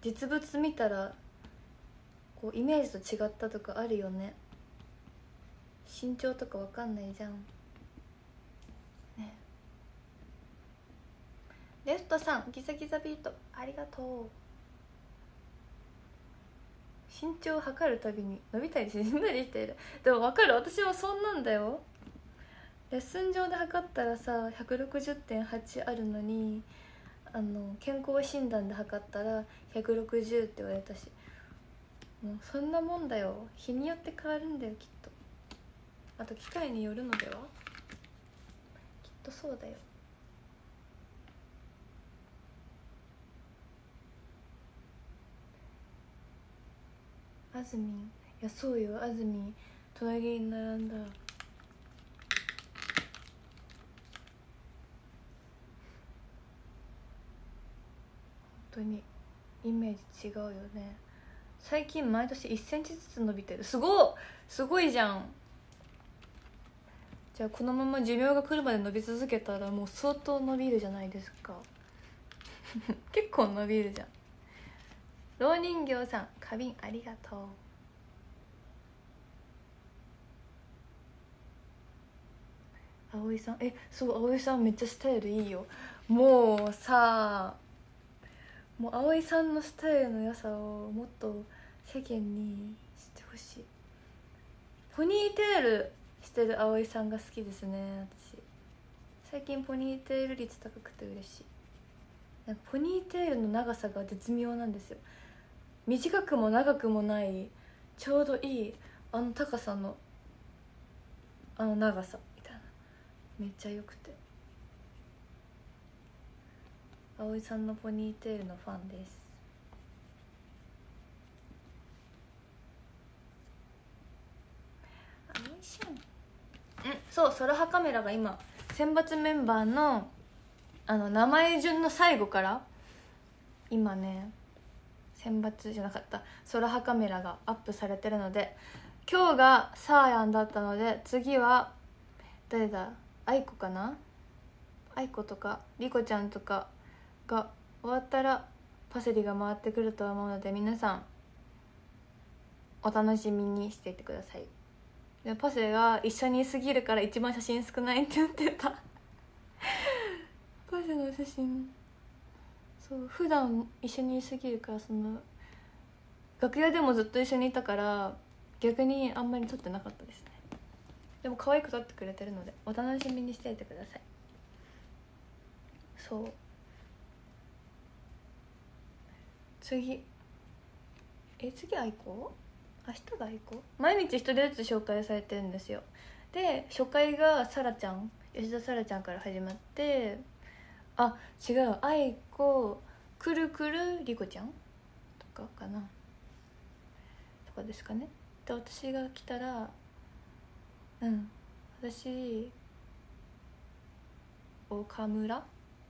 実物見たらこうイメージと違ったとかあるよね。身長とかわかんないじゃん。ね。レフトさんギザギザビート。ありがとう。身長を測るたびに伸びたり縮んだりしている。でも分かる。私はそんなんだよ。レッスン上で測ったらさ160.8あるのにあの健康診断で測ったら160って言われたし。もうそんなもんだよ。日によって変わるんだよきっと。あと機械によるのでは？きっとそうだよ。あずみんいやそうよ。あずみん隣に並んだ当にイメージ違うよね。最近毎年1センチずつ伸びてる。すごすごいじゃん。じゃあこのまま寿命が来るまで伸び続けたらもう相当伸びるじゃないですか。結構伸びるじゃん。老人形さん花瓶ありがとう。葵さんえそう葵さんめっちゃスタイルいいよ。もうさあもう葵さんのスタイルの良さをもっと世間に知ってほしい。ポニーテールしてる葵さんが好きですね私。最近ポニーテール率高くて嬉しい。なんかポニーテールの長さが絶妙なんですよ。短くも長くもないちょうどいいあの高さのあの長さみたいな。めっちゃよくて。葵さんのポニーテールのファンです。うんそうソロハカメラが今選抜メンバーのあの名前順の最後から今ね選抜じゃなかったソラハカメラがアップされてるので今日がサーヤンだったので次は誰だ愛子かな？愛子とか莉子ちゃんとかが終わったらパセリが回ってくると思うので皆さんお楽しみにしていてください。でパセが一緒にいすぎるから一番写真少ないって言ってた。パセの写真。そう普段一緒にいすぎるからその楽屋でもずっと一緒にいたから逆にあんまり撮ってなかったですね。でも可愛く撮ってくれてるのでお楽しみにしていてください。そう。次。え次愛子明日が愛子毎日一人ずつ紹介されてるんですよ。で初回がさらちゃん吉田さらちゃんから始まってあ違う愛子くるくるりこちゃん？とかかな。とかですかね。で私が来たらうん。私岡村？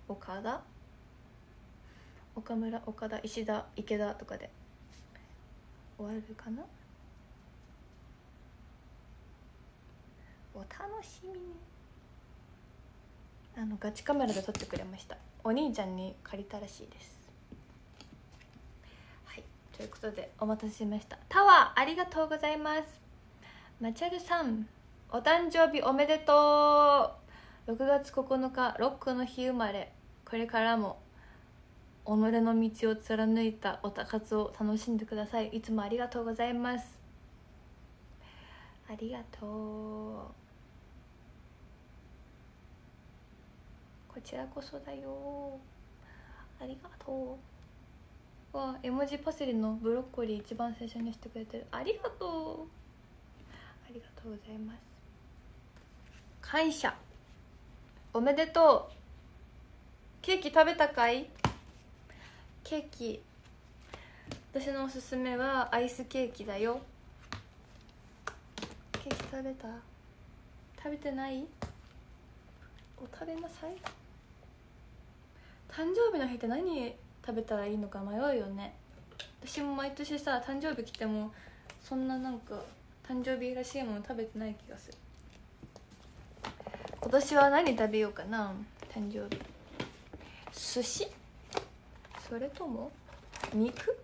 岡田？岡村岡田石田池田とかで終わるかな？お楽しみに。あのガチカメラで撮ってくれました。お兄ちゃんに借りたらしいです。はい。ということでお待たせしました。タワーありがとうございます。マチャルさんお誕生日おめでとう。6月9日ロックの日生まれ。これからも己の道を貫いたおたかつを楽しんでください。いつもありがとうございます。ありがとう。こちらこそだよ。ありがとう。わ絵文字パセリのブロッコリー一番最初にしてくれてる。ありがとう。ありがとうございます。感謝。おめでとう。ケーキ食べたかい？ケーキ。私のおすすめはアイスケーキだよ。ケーキ食べた？食べてない？お食べなさい。誕生日の日って何食べたらいいのか迷うよね。私も毎年さ誕生日来てもそんななんか誕生日らしいもの食べてない気がする。今年は何食べようかな？誕生日。寿司？それとも肉？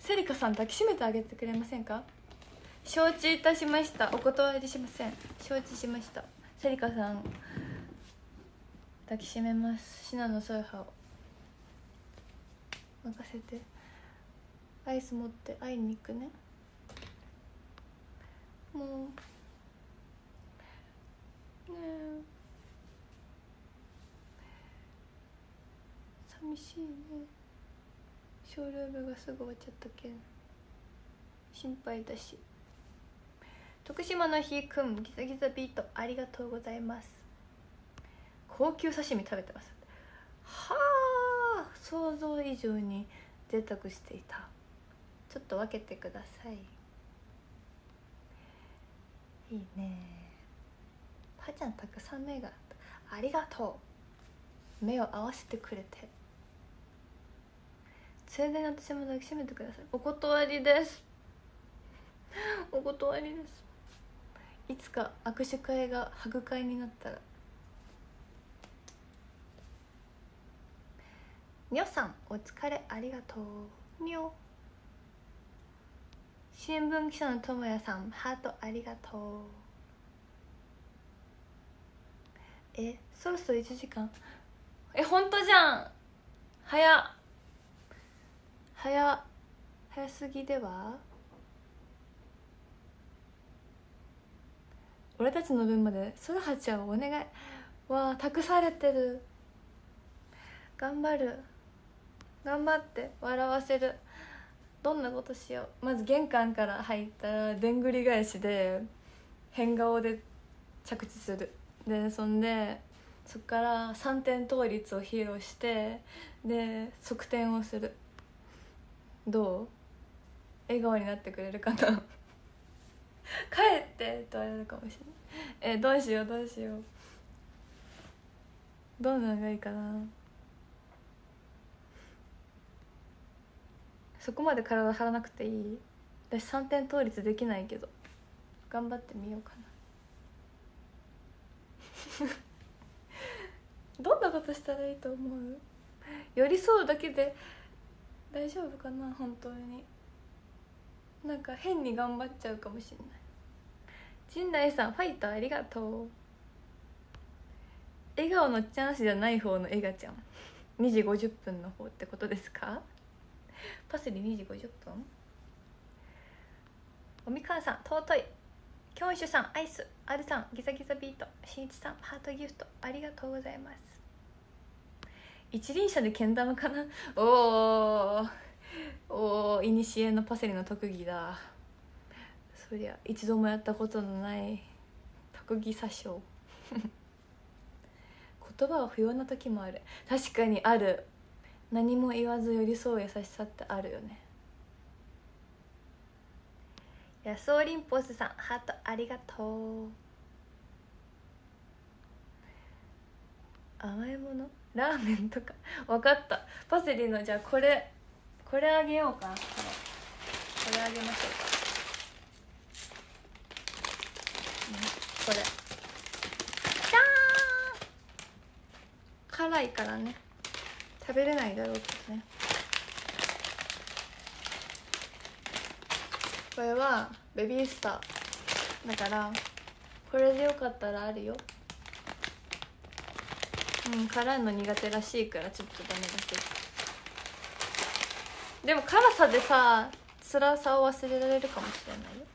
セリカさん抱きしめてあげてくれませんか？承知いたしました。お断りしません。承知しました。セリカさん抱きしめます。シナのソイハを。任せて。アイス持って。会いに行くね。もう。ねえ。寂しいね。ショールームがすぐ終わっちゃったけん。心配だし。徳島の日くん。ギザギザビートありがとうございます。高級刺身食べてます。はあ想像以上に贅沢していた。ちょっと分けてください。いいね。パちゃんたくさん目がありがとう。目を合わせてくれて。ついでに私も抱きしめてください。お断りです。お断りです。いつか握手会がハグ会になったら。みょさんお疲れありがとう。みょ新聞記者のともやさんハートありがとう。えそろそろ1時間？え本当じゃん。早っ。早早すぎでは？俺たちの分までそらはちゃんお願い。わあ託されてる。頑張る。頑張って笑わせる。どんなことしよう。まず玄関から入ったらでんぐり返しで変顔で着地する。でそんでそっから3点倒立を披露してで側転をする。どう？笑顔になってくれるかな？帰ってと言われるかもしれない。えどうしようどうしよう。どんなのがいいかな？そこまで体張らなくていい？私3点倒立できないけど。頑張ってみようかな。どんなことしたらいいと思う？寄り添うだけで大丈夫かな本当に。なんか変に頑張っちゃうかもしれない。陣内さんファイトありがとう。笑顔のチャンスじゃない方のエガちゃん。2時50分の方ってことですか？パセリ2時50分？おみかんさん尊い。きょんしゅさんアイス。あるさんギザギザビート。しんいちさんハートギフト。ありがとうございます。一輪車でけん玉かな？おー。おいにしえのパセリの特技だ。そりゃ一度もやったことのない特技詐称。言葉は不要な時もある。確かにある。何も言わず寄り添う優しさってあるよね。安尾リンポスさんハートありがとう。甘いもの？ラーメンとか。分かった。パセリのじゃあこれこれあげようかな。これあげましょうか、これ。じゃーん辛いからね。食べれないだろうけどね。これはベビースター。だからこれでよかったらあるよ。うん。辛いの苦手らしいからちょっとダメだけどでも辛さでさ辛さを忘れられる。かもしれないよ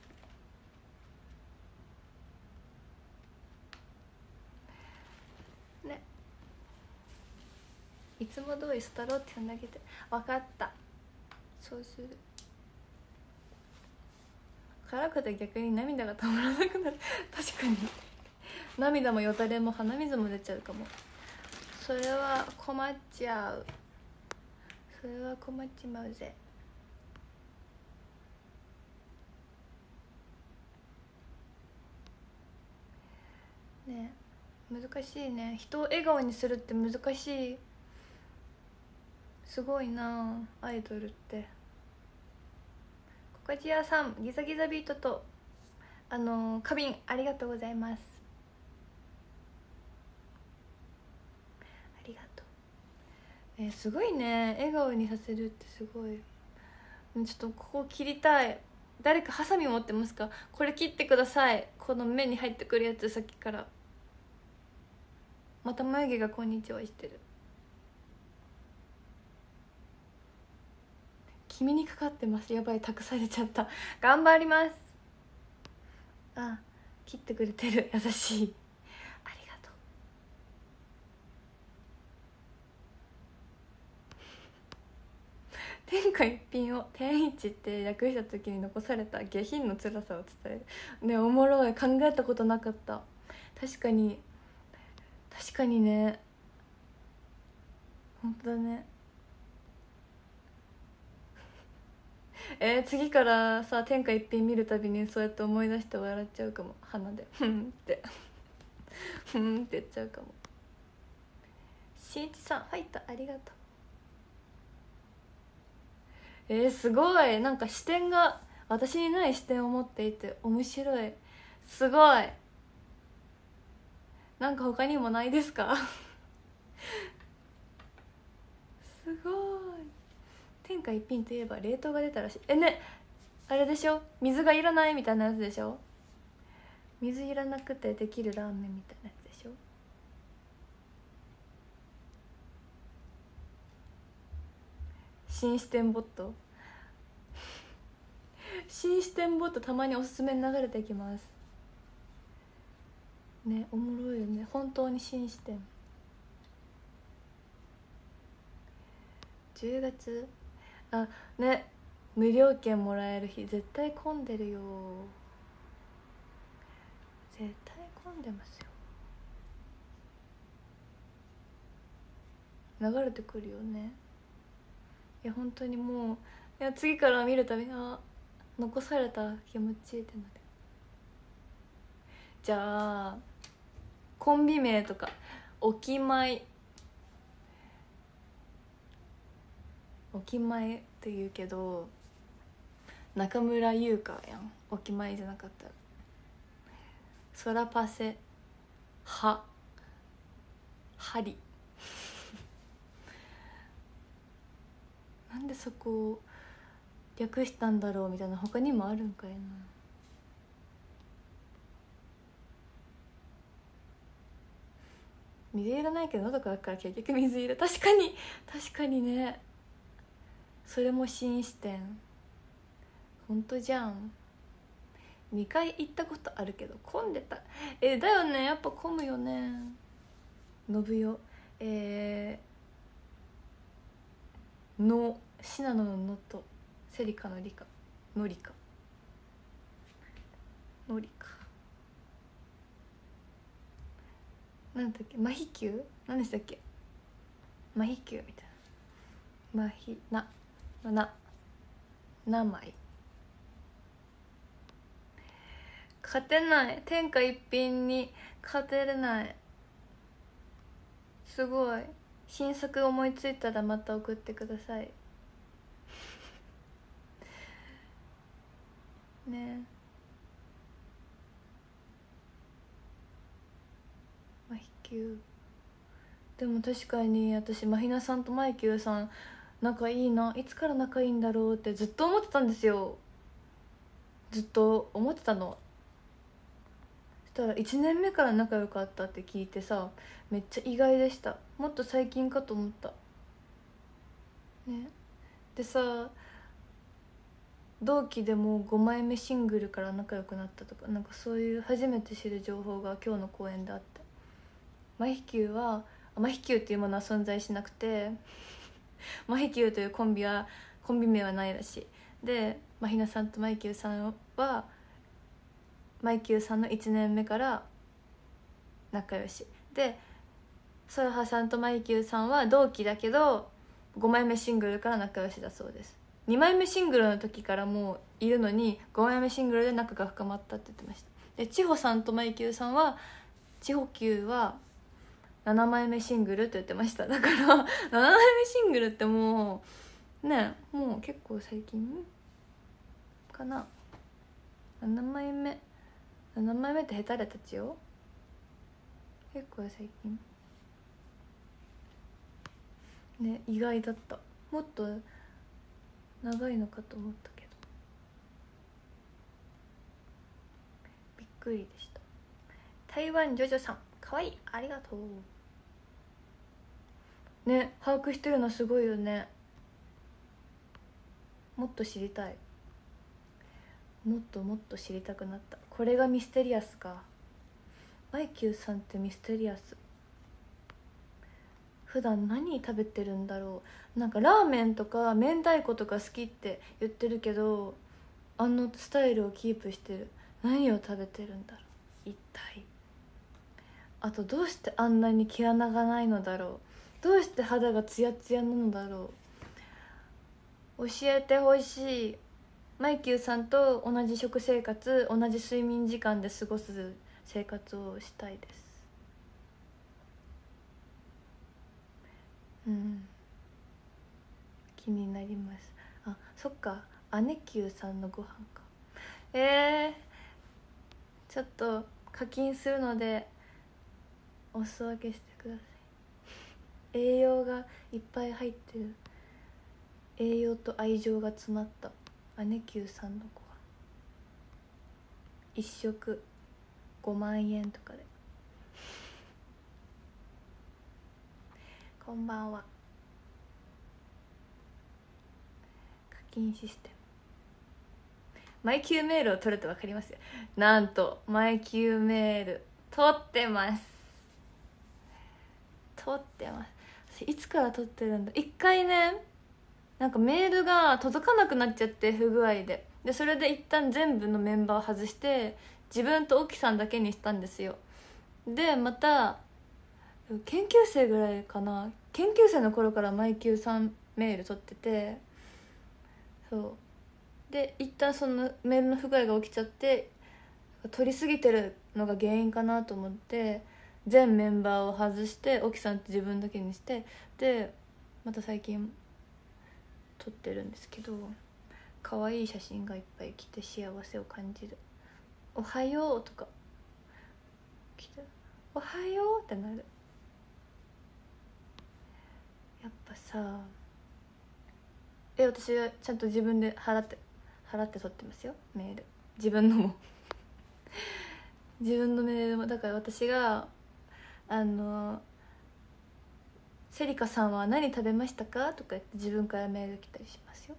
ねいつも通りスタローって呼んであげて分かったそうする。辛くて逆に涙がたまらなくなる。確かに涙もよだれも鼻水も出ちゃうかもそれは困っちゃう。それは困っちまうぜ。ね難しいね。人を笑顔にするって難しい。すごいなアイドルって。ここち屋さんギザギザビートとあの花瓶ありがとうございますありがとうえー、すごいね。笑顔にさせるってすごい。ちょっとここ切りたい。誰かハサミ持ってますか？これ切ってください。この目に入ってくるやつさっきから。また眉毛がこんにちはしてる。君にかかってます。やばい託されちゃった。頑張ります。あ切ってくれてる。優しいありがとう天下一品を天一って訳した時に残された下品の辛さを伝える。ねおもろい。考えたことなかった。確かに。確かにね。本当だね。えー、次からさ天下一品見るたびにそうやって思い出して笑っちゃうかも。鼻で。ふん。って。ふん。って言っちゃうかも。しんいちさんファイトありがとう。えー、すごい。なんか視点が私にない視点を持っていて面白い。すごい。なんか他にもないですか？すごい。天下一品といえば冷凍が出たらしい。えねあれでしょ？水がいらないみたいなやつでしょ？水いらなくてできるラーメンみたいなやつでしょ新視点ボット。新視点ボットたまにおすすめに流れてきます。ねおもろいよね。本当に新視点10月。あね無料券もらえる日。絶対混んでるよ。絶対混んでますよ。流れてくるよね。いや本当にもういや次から見るたびあ残された気持ちってなる。じゃあコンビ名とかおきまい。おきまいって言うけど中村優香やん。おきまいじゃなかったら。ソラパセははりなんでそこを略したんだろうみたいな他にもあるんかいな。水色ないけど喉乾くから結局水色確かに確かにね。それも新視点ほんとじゃん。2回行ったことあるけど混んでた。えだよね。やっぱ混むよね。信代。えー、の信濃の「の」とセリカの「リカ」のりか。のりか。なんだっけ？麻痺球？何でしたっけ？麻痺球みたいな。麻痺。な。な。名前。勝てない。天下一品に勝てれない。すごい。新作思いついたらまた送ってください。ね。マヒキュー。でも確かに私マヒナさんとマイキューさん仲いいな。いつから仲いいんだろうってずっと思ってたんですよ。ずっと思ってたの。したら1年目から仲良かったって聞いてさめっちゃ意外でした。もっと最近かと思った。ね。でさ同期でも5枚目シングルから仲良くなったとかなんかそういう初めて知る情報が今日の公演であって。マヒキューはマヒキューっていうものは存在しなくて マヒキューというコンビはコンビ名はないらしい。でマヒナさんとマイキューさんはマイキューさんの1年目から仲良し。でソラハさんとマイキューさんは同期だけど5枚目シングルから仲良しだそうです。2枚目シングルの時からもういるのに5枚目シングルで仲が深まったって言ってました。で千穂さんとマイキューさんは千穂級は7枚目シングルって言ってました。だから 7枚目シングルってもうねもう結構最近かな。7枚目7枚目ってヘタレたちよ。結構最近。ね意外だった。もっと長いのかと思ったけど。びっくりでした。台湾ジョジョさん。かわいい。ありがとう。ね把握してるのすごいよね。もっと知りたい。もっともっと知りたくなった。これがミステリアスか。マイキューさんってミステリアス。普段何食べてるんだろう。なんかラーメンとか明太子とか好きって言ってるけどあのスタイルをキープしてる。何を食べてるんだろう。一体。あとどうしてあんなに毛穴がないのだろう。どうして肌がツヤツヤなのだろう。教えてほしい。マイキューさんと同じ食生活同じ睡眠時間で過ごす生活をしたいです。うん。気になります。あそっか。姉久さんのご飯か。えー、ちょっと課金するのでお裾分けしてください。栄養がいっぱい入ってる。栄養と愛情が詰まった。姉久さんのご飯一食5万円とかで。こんばんは。課金システム。マイキューメールを取ると分かりますよ。なんとマイキューメール取ってます。取ってます。いつから取ってるんだ？一回ね。なんかメールが届かなくなっちゃって不具合で。でそれで一旦全部のメンバーを外して自分と沖さんだけにしたんですよ。でまた研究生ぐらいかな。研究生の頃から毎級さんメール取っててそう。で一旦そのメールの不具合が起きちゃって取りすぎてるのが原因かなと思って全メンバーを外して沖さんって自分だけにしてでまた最近撮ってるんですけど可愛い写真がいっぱい来て幸せを感じる「おはよう」とか。来て「おはよう」ってなる。やっぱさえ私はちゃんと自分で払って払って取ってますよ。メール。自分のも。自分のメールも。だから私があの「セリカさんは何食べましたか?」とか言って自分からメール来たりしますよ。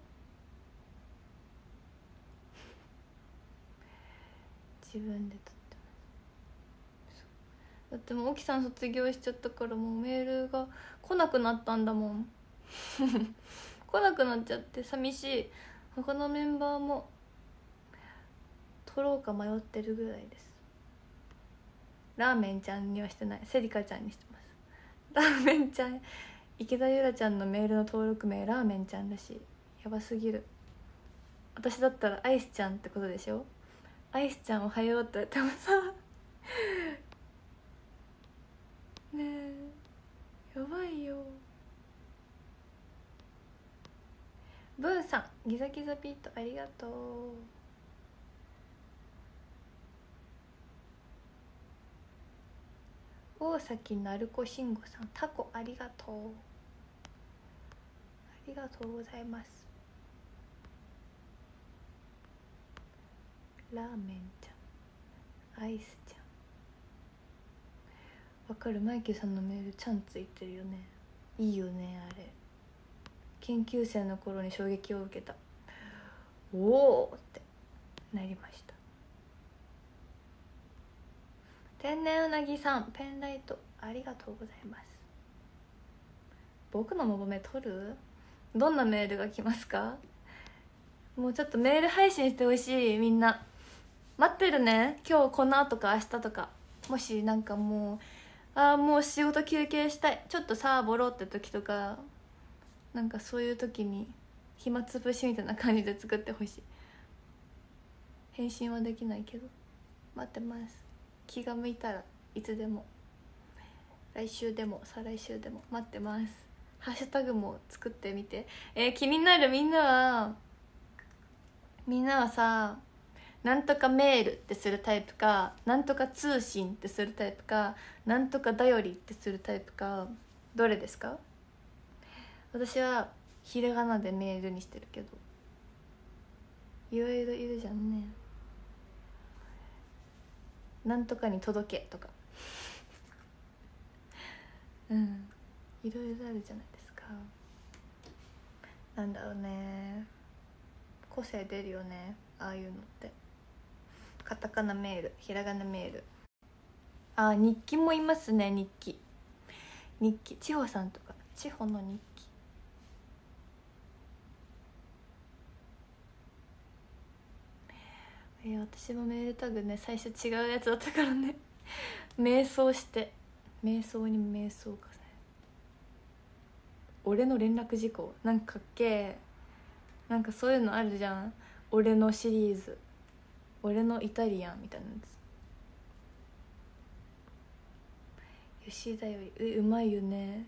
自分で撮ってます。だってもう沖さん卒業しちゃったからもうメールが来なくなったんだもん。来なくなっちゃって寂しい。他のメンバーも撮ろうか迷ってるぐらいです。ラーメンちゃんにはしてない。セリカちゃんにしてますラーメンちゃん池田ゆらちゃんのメールの登録名ラーメンちゃんだしやばすぎる。私だったらアイスちゃんってことでしょ？アイスちゃんおはようって言ってもさ ねえやばいよ。ブーさんギザギザピートありがとう。大崎鳴子慎吾さん。タコありがとう。ありがとうございます。ラーメンちゃん。アイスちゃん。わかる。マイケルさんのメールちゃんついてるよね。いいよねあれ。研究生の頃に衝撃を受けた。おおってなりました。天然うなぎさんペンライトありがとうございます。僕のモボメ取る？どんなメールが来ますか？もうちょっとメール配信してほしいみんな。待ってるね。今日この後か明日とか。もしなんかもうああもう仕事休憩したい。ちょっとさあボロって時とかなんかそういう時に暇つぶしみたいな感じで作ってほしい。返信はできないけど。待ってます。気が向いたらいつでも来週でも再来週でも待ってます。ハッシュタグも作ってみて。えー、気になるみんなはみんなはさなんとかメールってするタイプかなんとか通信ってするタイプかなんとか頼りってするタイプかどれですか？私はひらがなでメールにしてるけど。いろいろいるじゃんね。なんとかに届けとか。うん。いろいろあるじゃないですか。なんだろうね。個性出るよね。ああいうのって。カタカナメールひらがなメール。あ日記もいますね日記。日記。千穂さんとか。千穂の日記。え私もメールタグね最初違うやつだったからね。瞑想して。瞑想に瞑想重ね。俺の連絡事項。なんかっけなんかそういうのあるじゃん。俺のシリーズ。俺のイタリアンみたいなやつ。吉田よりうまいよね。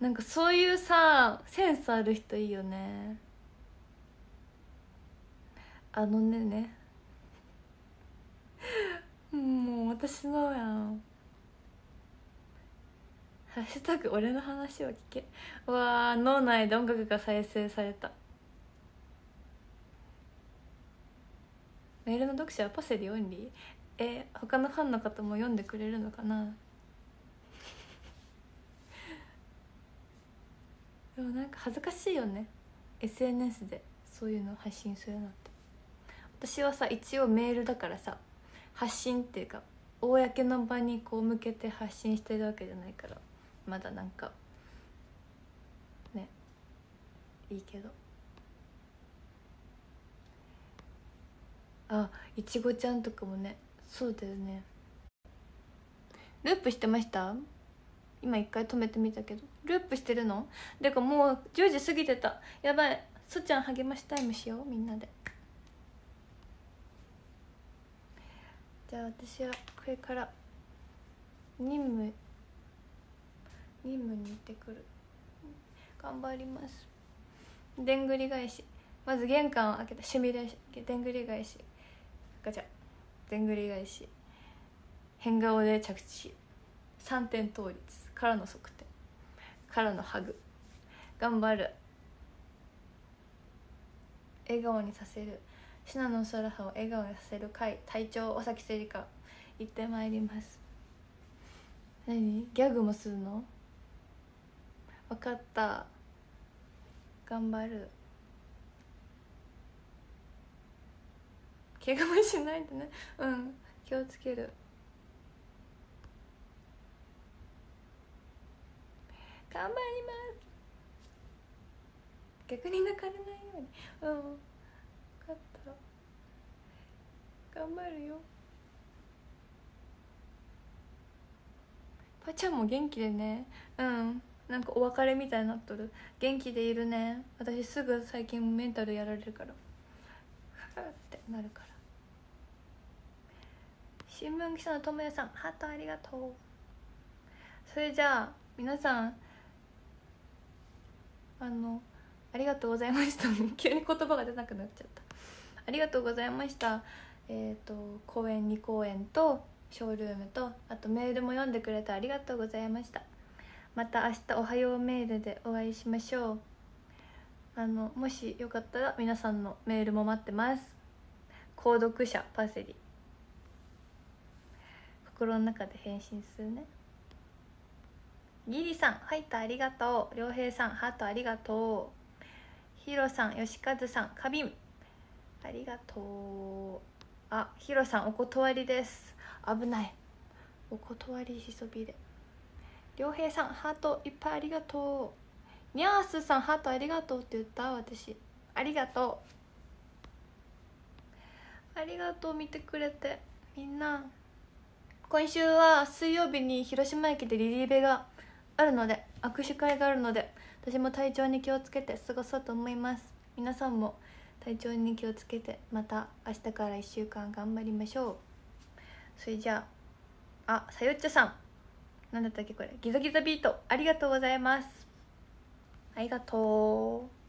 なんかそういうさセンスある人いいよね。あのねねもう私のやん。ハッシュタグ俺の話を聞け。うわ脳内で音楽が再生された。メールの読者はパセリオンリー？え他のファンの方も読んでくれるのかな？でもなんか恥ずかしいよね。SNS でそういうの配信するのって。私はさ一応メールだからさ発信っていうか公の場にこう向けて発信してるわけじゃないからまだなんかねいいけど。あいちごちゃんとかもねそうだよね。ループしてました？今一回止めてみたけど。ループしてるの？でかもう10時過ぎてた。やばい。そちゃん励ましタイムしようみんなで。じゃあ私はこれから任務任務に行ってくる。頑張ります。でんぐり返し。まず玄関を開けた。シミュレーション。でんぐり返し。ガチャ。でんぐり返し。変顔で着地。3点倒立。からの側転。からのハグ。頑張る。笑顔にさせる。シナの空葉を笑顔にさせる会隊長尾崎せりか行ってまいります。何？ギャグもするの？分かった。頑張る。怪我もしないでね。うん。気をつける。頑張ります。逆に泣かれないように。うん分かった頑張るよ。ばちゃんも元気でね。うん。なんかお別れみたいになっとる。元気でいるね。私すぐ最近メンタルやられるから。ふってなるから。新聞記者のともやさんハートありがとう。それじゃあ皆さんあのありがとうございました。急に言葉が出なくなっちゃった。ありがとうございました。えっ、ー、と公演2公演とショールームとあとメールも読んでくれてありがとうございました。また明日おはようメールでお会いしましょう。あのもしよかったら皆さんのメールも待ってます。購読者パセリ。心の中で返信するね。ギリさん入ったありがとう。良平さんハートありがとう。ヒロさん吉和さん花瓶ありがとう。あヒロさんお断りです。危ない。お断りしそびれ。良平さんハートいっぱいありがとう。ニャースさんハートありがとうって言った私。ありがとう。ありがとう見てくれて。みんな。今週は水曜日に広島駅でリリーベがあるので握手会があるので私も体調に気をつけて過ごそうと思います。皆さんも体調に気をつけてまた明日から1週間頑張りましょう。それじゃああさよっちょさん。何だったっけこれ。ギザギザビート。ありがとうございます。ありがとう。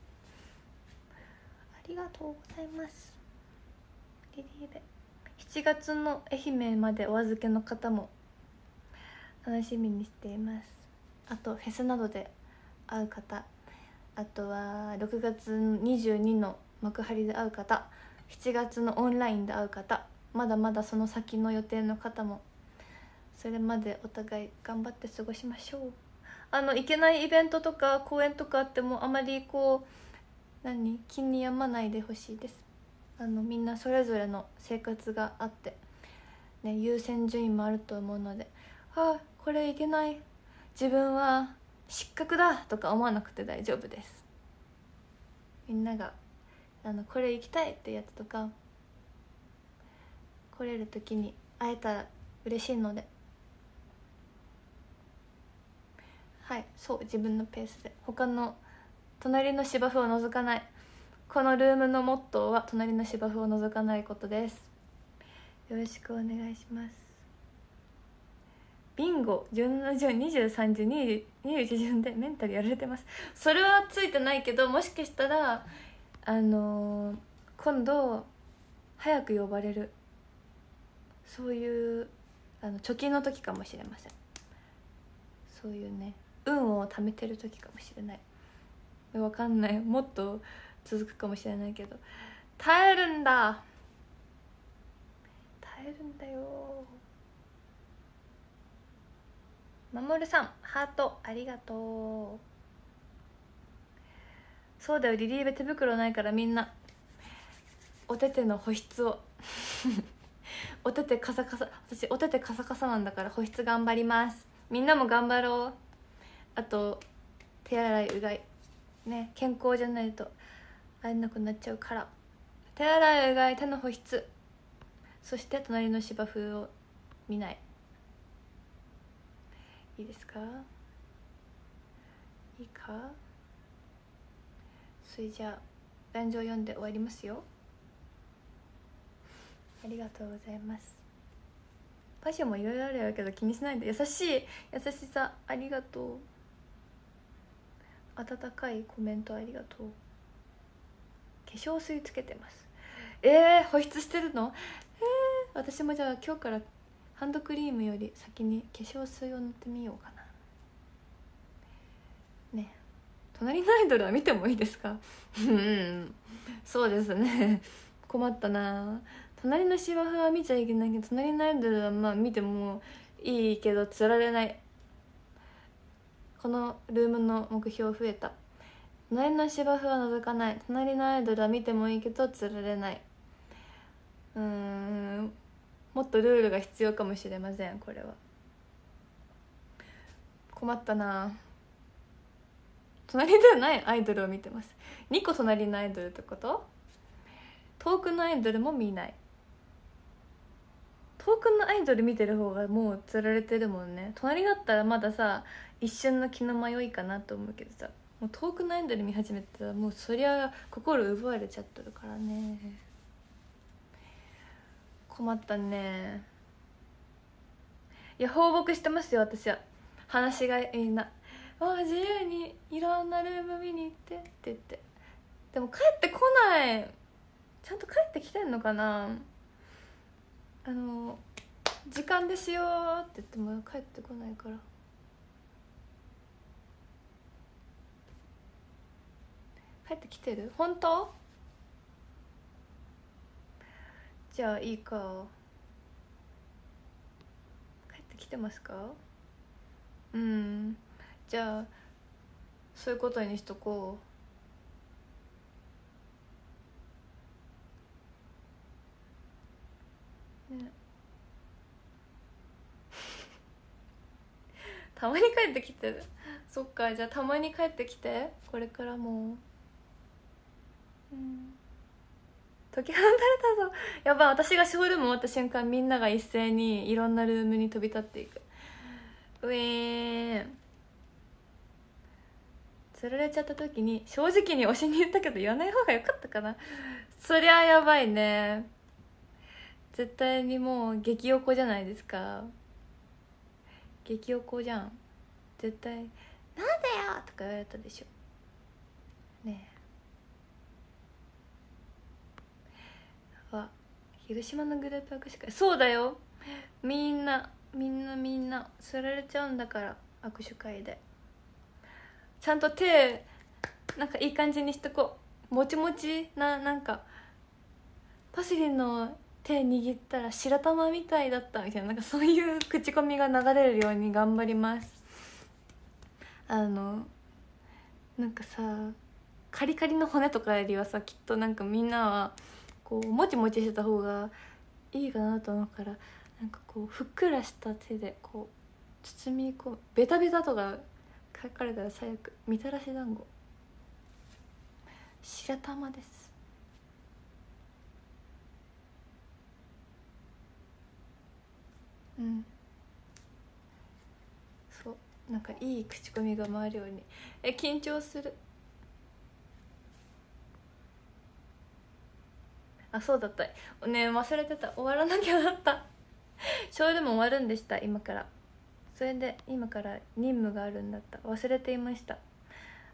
ありがとうございます。リリーベ7月の愛媛までお預けの方も楽しみにしています。あとフェスなどで会う方あとは6月22の幕張で会う方7月のオンラインで会う方まだまだその先の予定の方もそれまでお互い頑張って過ごしましょう。あの行けないイベントとか公演とかあってもあまりこう何気に病まないでほしいです。あのみんなそれぞれの生活があって、ね、優先順位もあると思うのであこれいけない。自分は失格だとか思わなくて大丈夫です。みんながあのこれ行きたいってやつとか来れる時に会えたら嬉しいので。はいそう自分のペースで。他の隣の芝生を覗かない。このルームのモットーは隣の芝生を覗かないことです。よろしくお願いします。ビンゴ17時23時21時でメンタルやられてます。それはついてないけどもしかしたらあのー、今度早く呼ばれる。そういうあの貯金の時かもしれません。そういうね運を貯めてる時かもしれない。わかんない。もっと続くかもしれないけど。耐えるんだ。耐えるんだよ。守さんハートありがとう。そうだよリリーベ手袋ないからみんな。お手手の保湿を。お手手カサカサ。私お手手カサカサなんだから保湿頑張ります。みんなも頑張ろう。あと手洗いうがい。ね健康じゃないと会えなくなっちゃうから。手洗いうがい手の保湿。そして隣の芝生を見ない。いいですか？いいか？それじゃあ壇上読んで終わりますよ。ありがとうございます。パッションもいろいろあるけど気にしないで。優しい優しさありがとう。温かいコメントありがとう。化粧水つけてます。えー、保湿してるの？えー、私もじゃあ今日からハンドクリームより先に化粧水を塗ってみようかなね隣のアイドルは見てもいいですか？うんそうですね。困ったな。隣の芝生は見ちゃいけないけど隣のアイドルはまあ見てもいいけど釣られない。このルームの目標増えた。隣の芝生は覗かない。隣のアイドルは見てもいいけど釣られない。うーん。もっとルールが必要かもしれませんこれは。困ったな。隣ではないアイドルを見てます。2個隣のアイドルってこと？遠くのアイドルも見ない。遠くのアイドル見てる方がもう釣られてるもんね。隣だったらまださ一瞬の気の迷いかなと思うけどさ。もう遠くのアイドル見始めたらもうそりゃ心奪われちゃってるからね。困ったね。いや放牧してますよ私は。話がいいな。あ自由にいろんなルーム見に行ってって言って。でも帰ってこない。ちゃんと帰ってきてんのかな。あの時間ですよって言っても帰ってこないから。帰ってきてる？本当？じゃあいいか。帰ってきてますか？うん。じゃあそういうことにしとこう。ね。たまに帰ってきてる。そっかじゃあたまに帰ってきて。これからも。うん。解き放たれたぞ。やばい私がショールーム終わった瞬間みんなが一斉にいろんなルームに飛び立っていく。うえーん。釣られちゃった時に正直に推しに言ったけど言わない方がよかったかな。そりゃやばいね。絶対にもう激おこじゃないですか。激おこじゃん。絶対「なんだよ!」とか言われたでしょ。ねえ。わ広島のグループ握手会。そうだよ。みんなみんなみんな釣られちゃうんだから握手会で。ちゃんと手なんかいい感じにしとこう。もちもちななんかパシリの手握ったら白玉みたいだったみたいななんかそういう口コミが流れるように頑張ります。あのなんかさカリカリの骨とかよりはさきっとなんかみんなはこうもちもちしてた方がいいかなと思うからなんかこうふっくらした手でこう包み込むベタベタとか書かれたら最悪みたらし団子。白玉です。うん。そう。なんかいい口コミが回るように。え緊張する。あそうだった。ね忘れてた。終わらなきゃだった。ショーでも終わるんでした今から。それで今から任務があるんだった。忘れていました。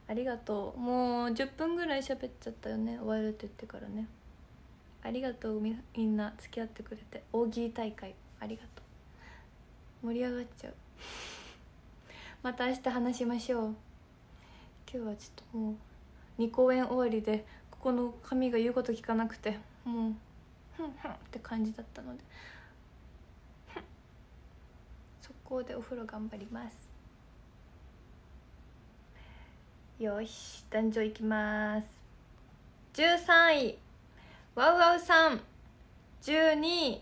ありがとう。もう10分ぐらい喋っちゃったよね。終わるって言ってからね。ありがとうみんな付き合ってくれて。大喜利大会。ありがとう。盛り上がっちゃう。また明日話しましょう。今日はちょっともう2公演終わりでここの髪が言うこと聞かなくてもうふんふんって感じだったので。速攻でお風呂頑張ります。よし壇上行きます。13位。ワウワウさん。12位。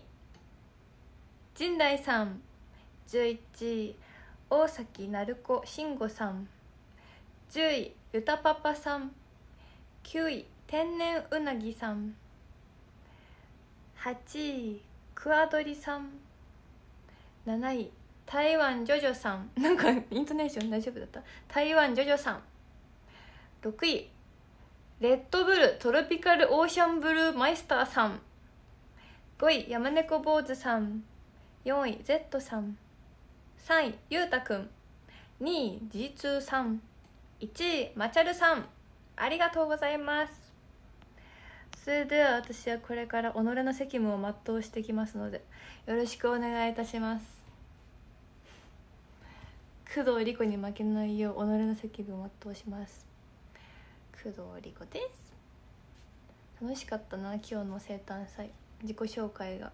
陣内さん。11位。大崎鳴子慎吾さん。10位。ゆたパパさん。9位。天然うなぎさん。8位。クアドリさん。7位。台湾ジョジョさん。なんかイントネーション大丈夫だった？台湾ジョジョさん。6位。レッドブルトロピカルオーシャンブルーマイスターさん。5位。山猫坊主さん。4位。Z さん。3位。ゆうたくん。2位。G2 さん。1位。まちゃるさん。ありがとうございます。それでは私はこれから己の責務を全うしてきますのでよろしくお願いいたします。工藤莉子に負けないよう己の責務を全うします。工藤莉子です。楽しかったな今日の生誕祭。自己紹介が。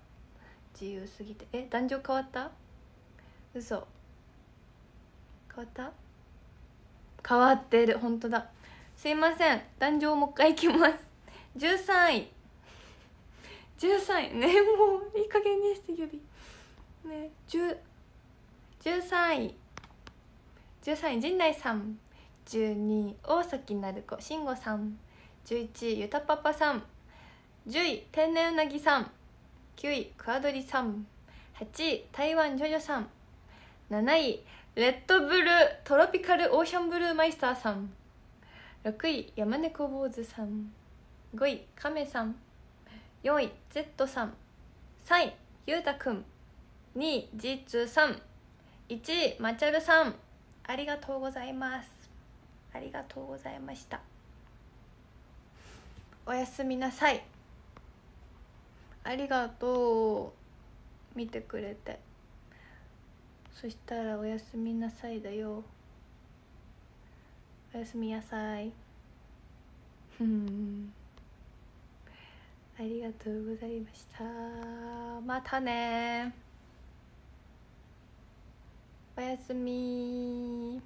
自由すぎて。え男女変わった？嘘。変わった？変わってる。本当だ。すいません。男女もう一回いきます。13位。13位。ねもういい加減にして指。ね10 13位。13位陣内さん。12位大崎鳴子。慎吾さん。11位ゆたパパさん。10位天然うなぎさん。9位クアドリさん。8位台湾ジョジョさん。7位レッドブルートロピカルオーシャンブルーマイスターさん。6位山猫坊主さん。5位カメさん。4位 Z さん。3位ゆうたくん。2位 G2 さん。1位まちゃるさん。ありがとうございます。ありがとうございました。おやすみなさい。ありがとう。見てくれて。そしたらおやすみなさいだよ。おやすみなさい。ふんありがとうございました。またねおやすみ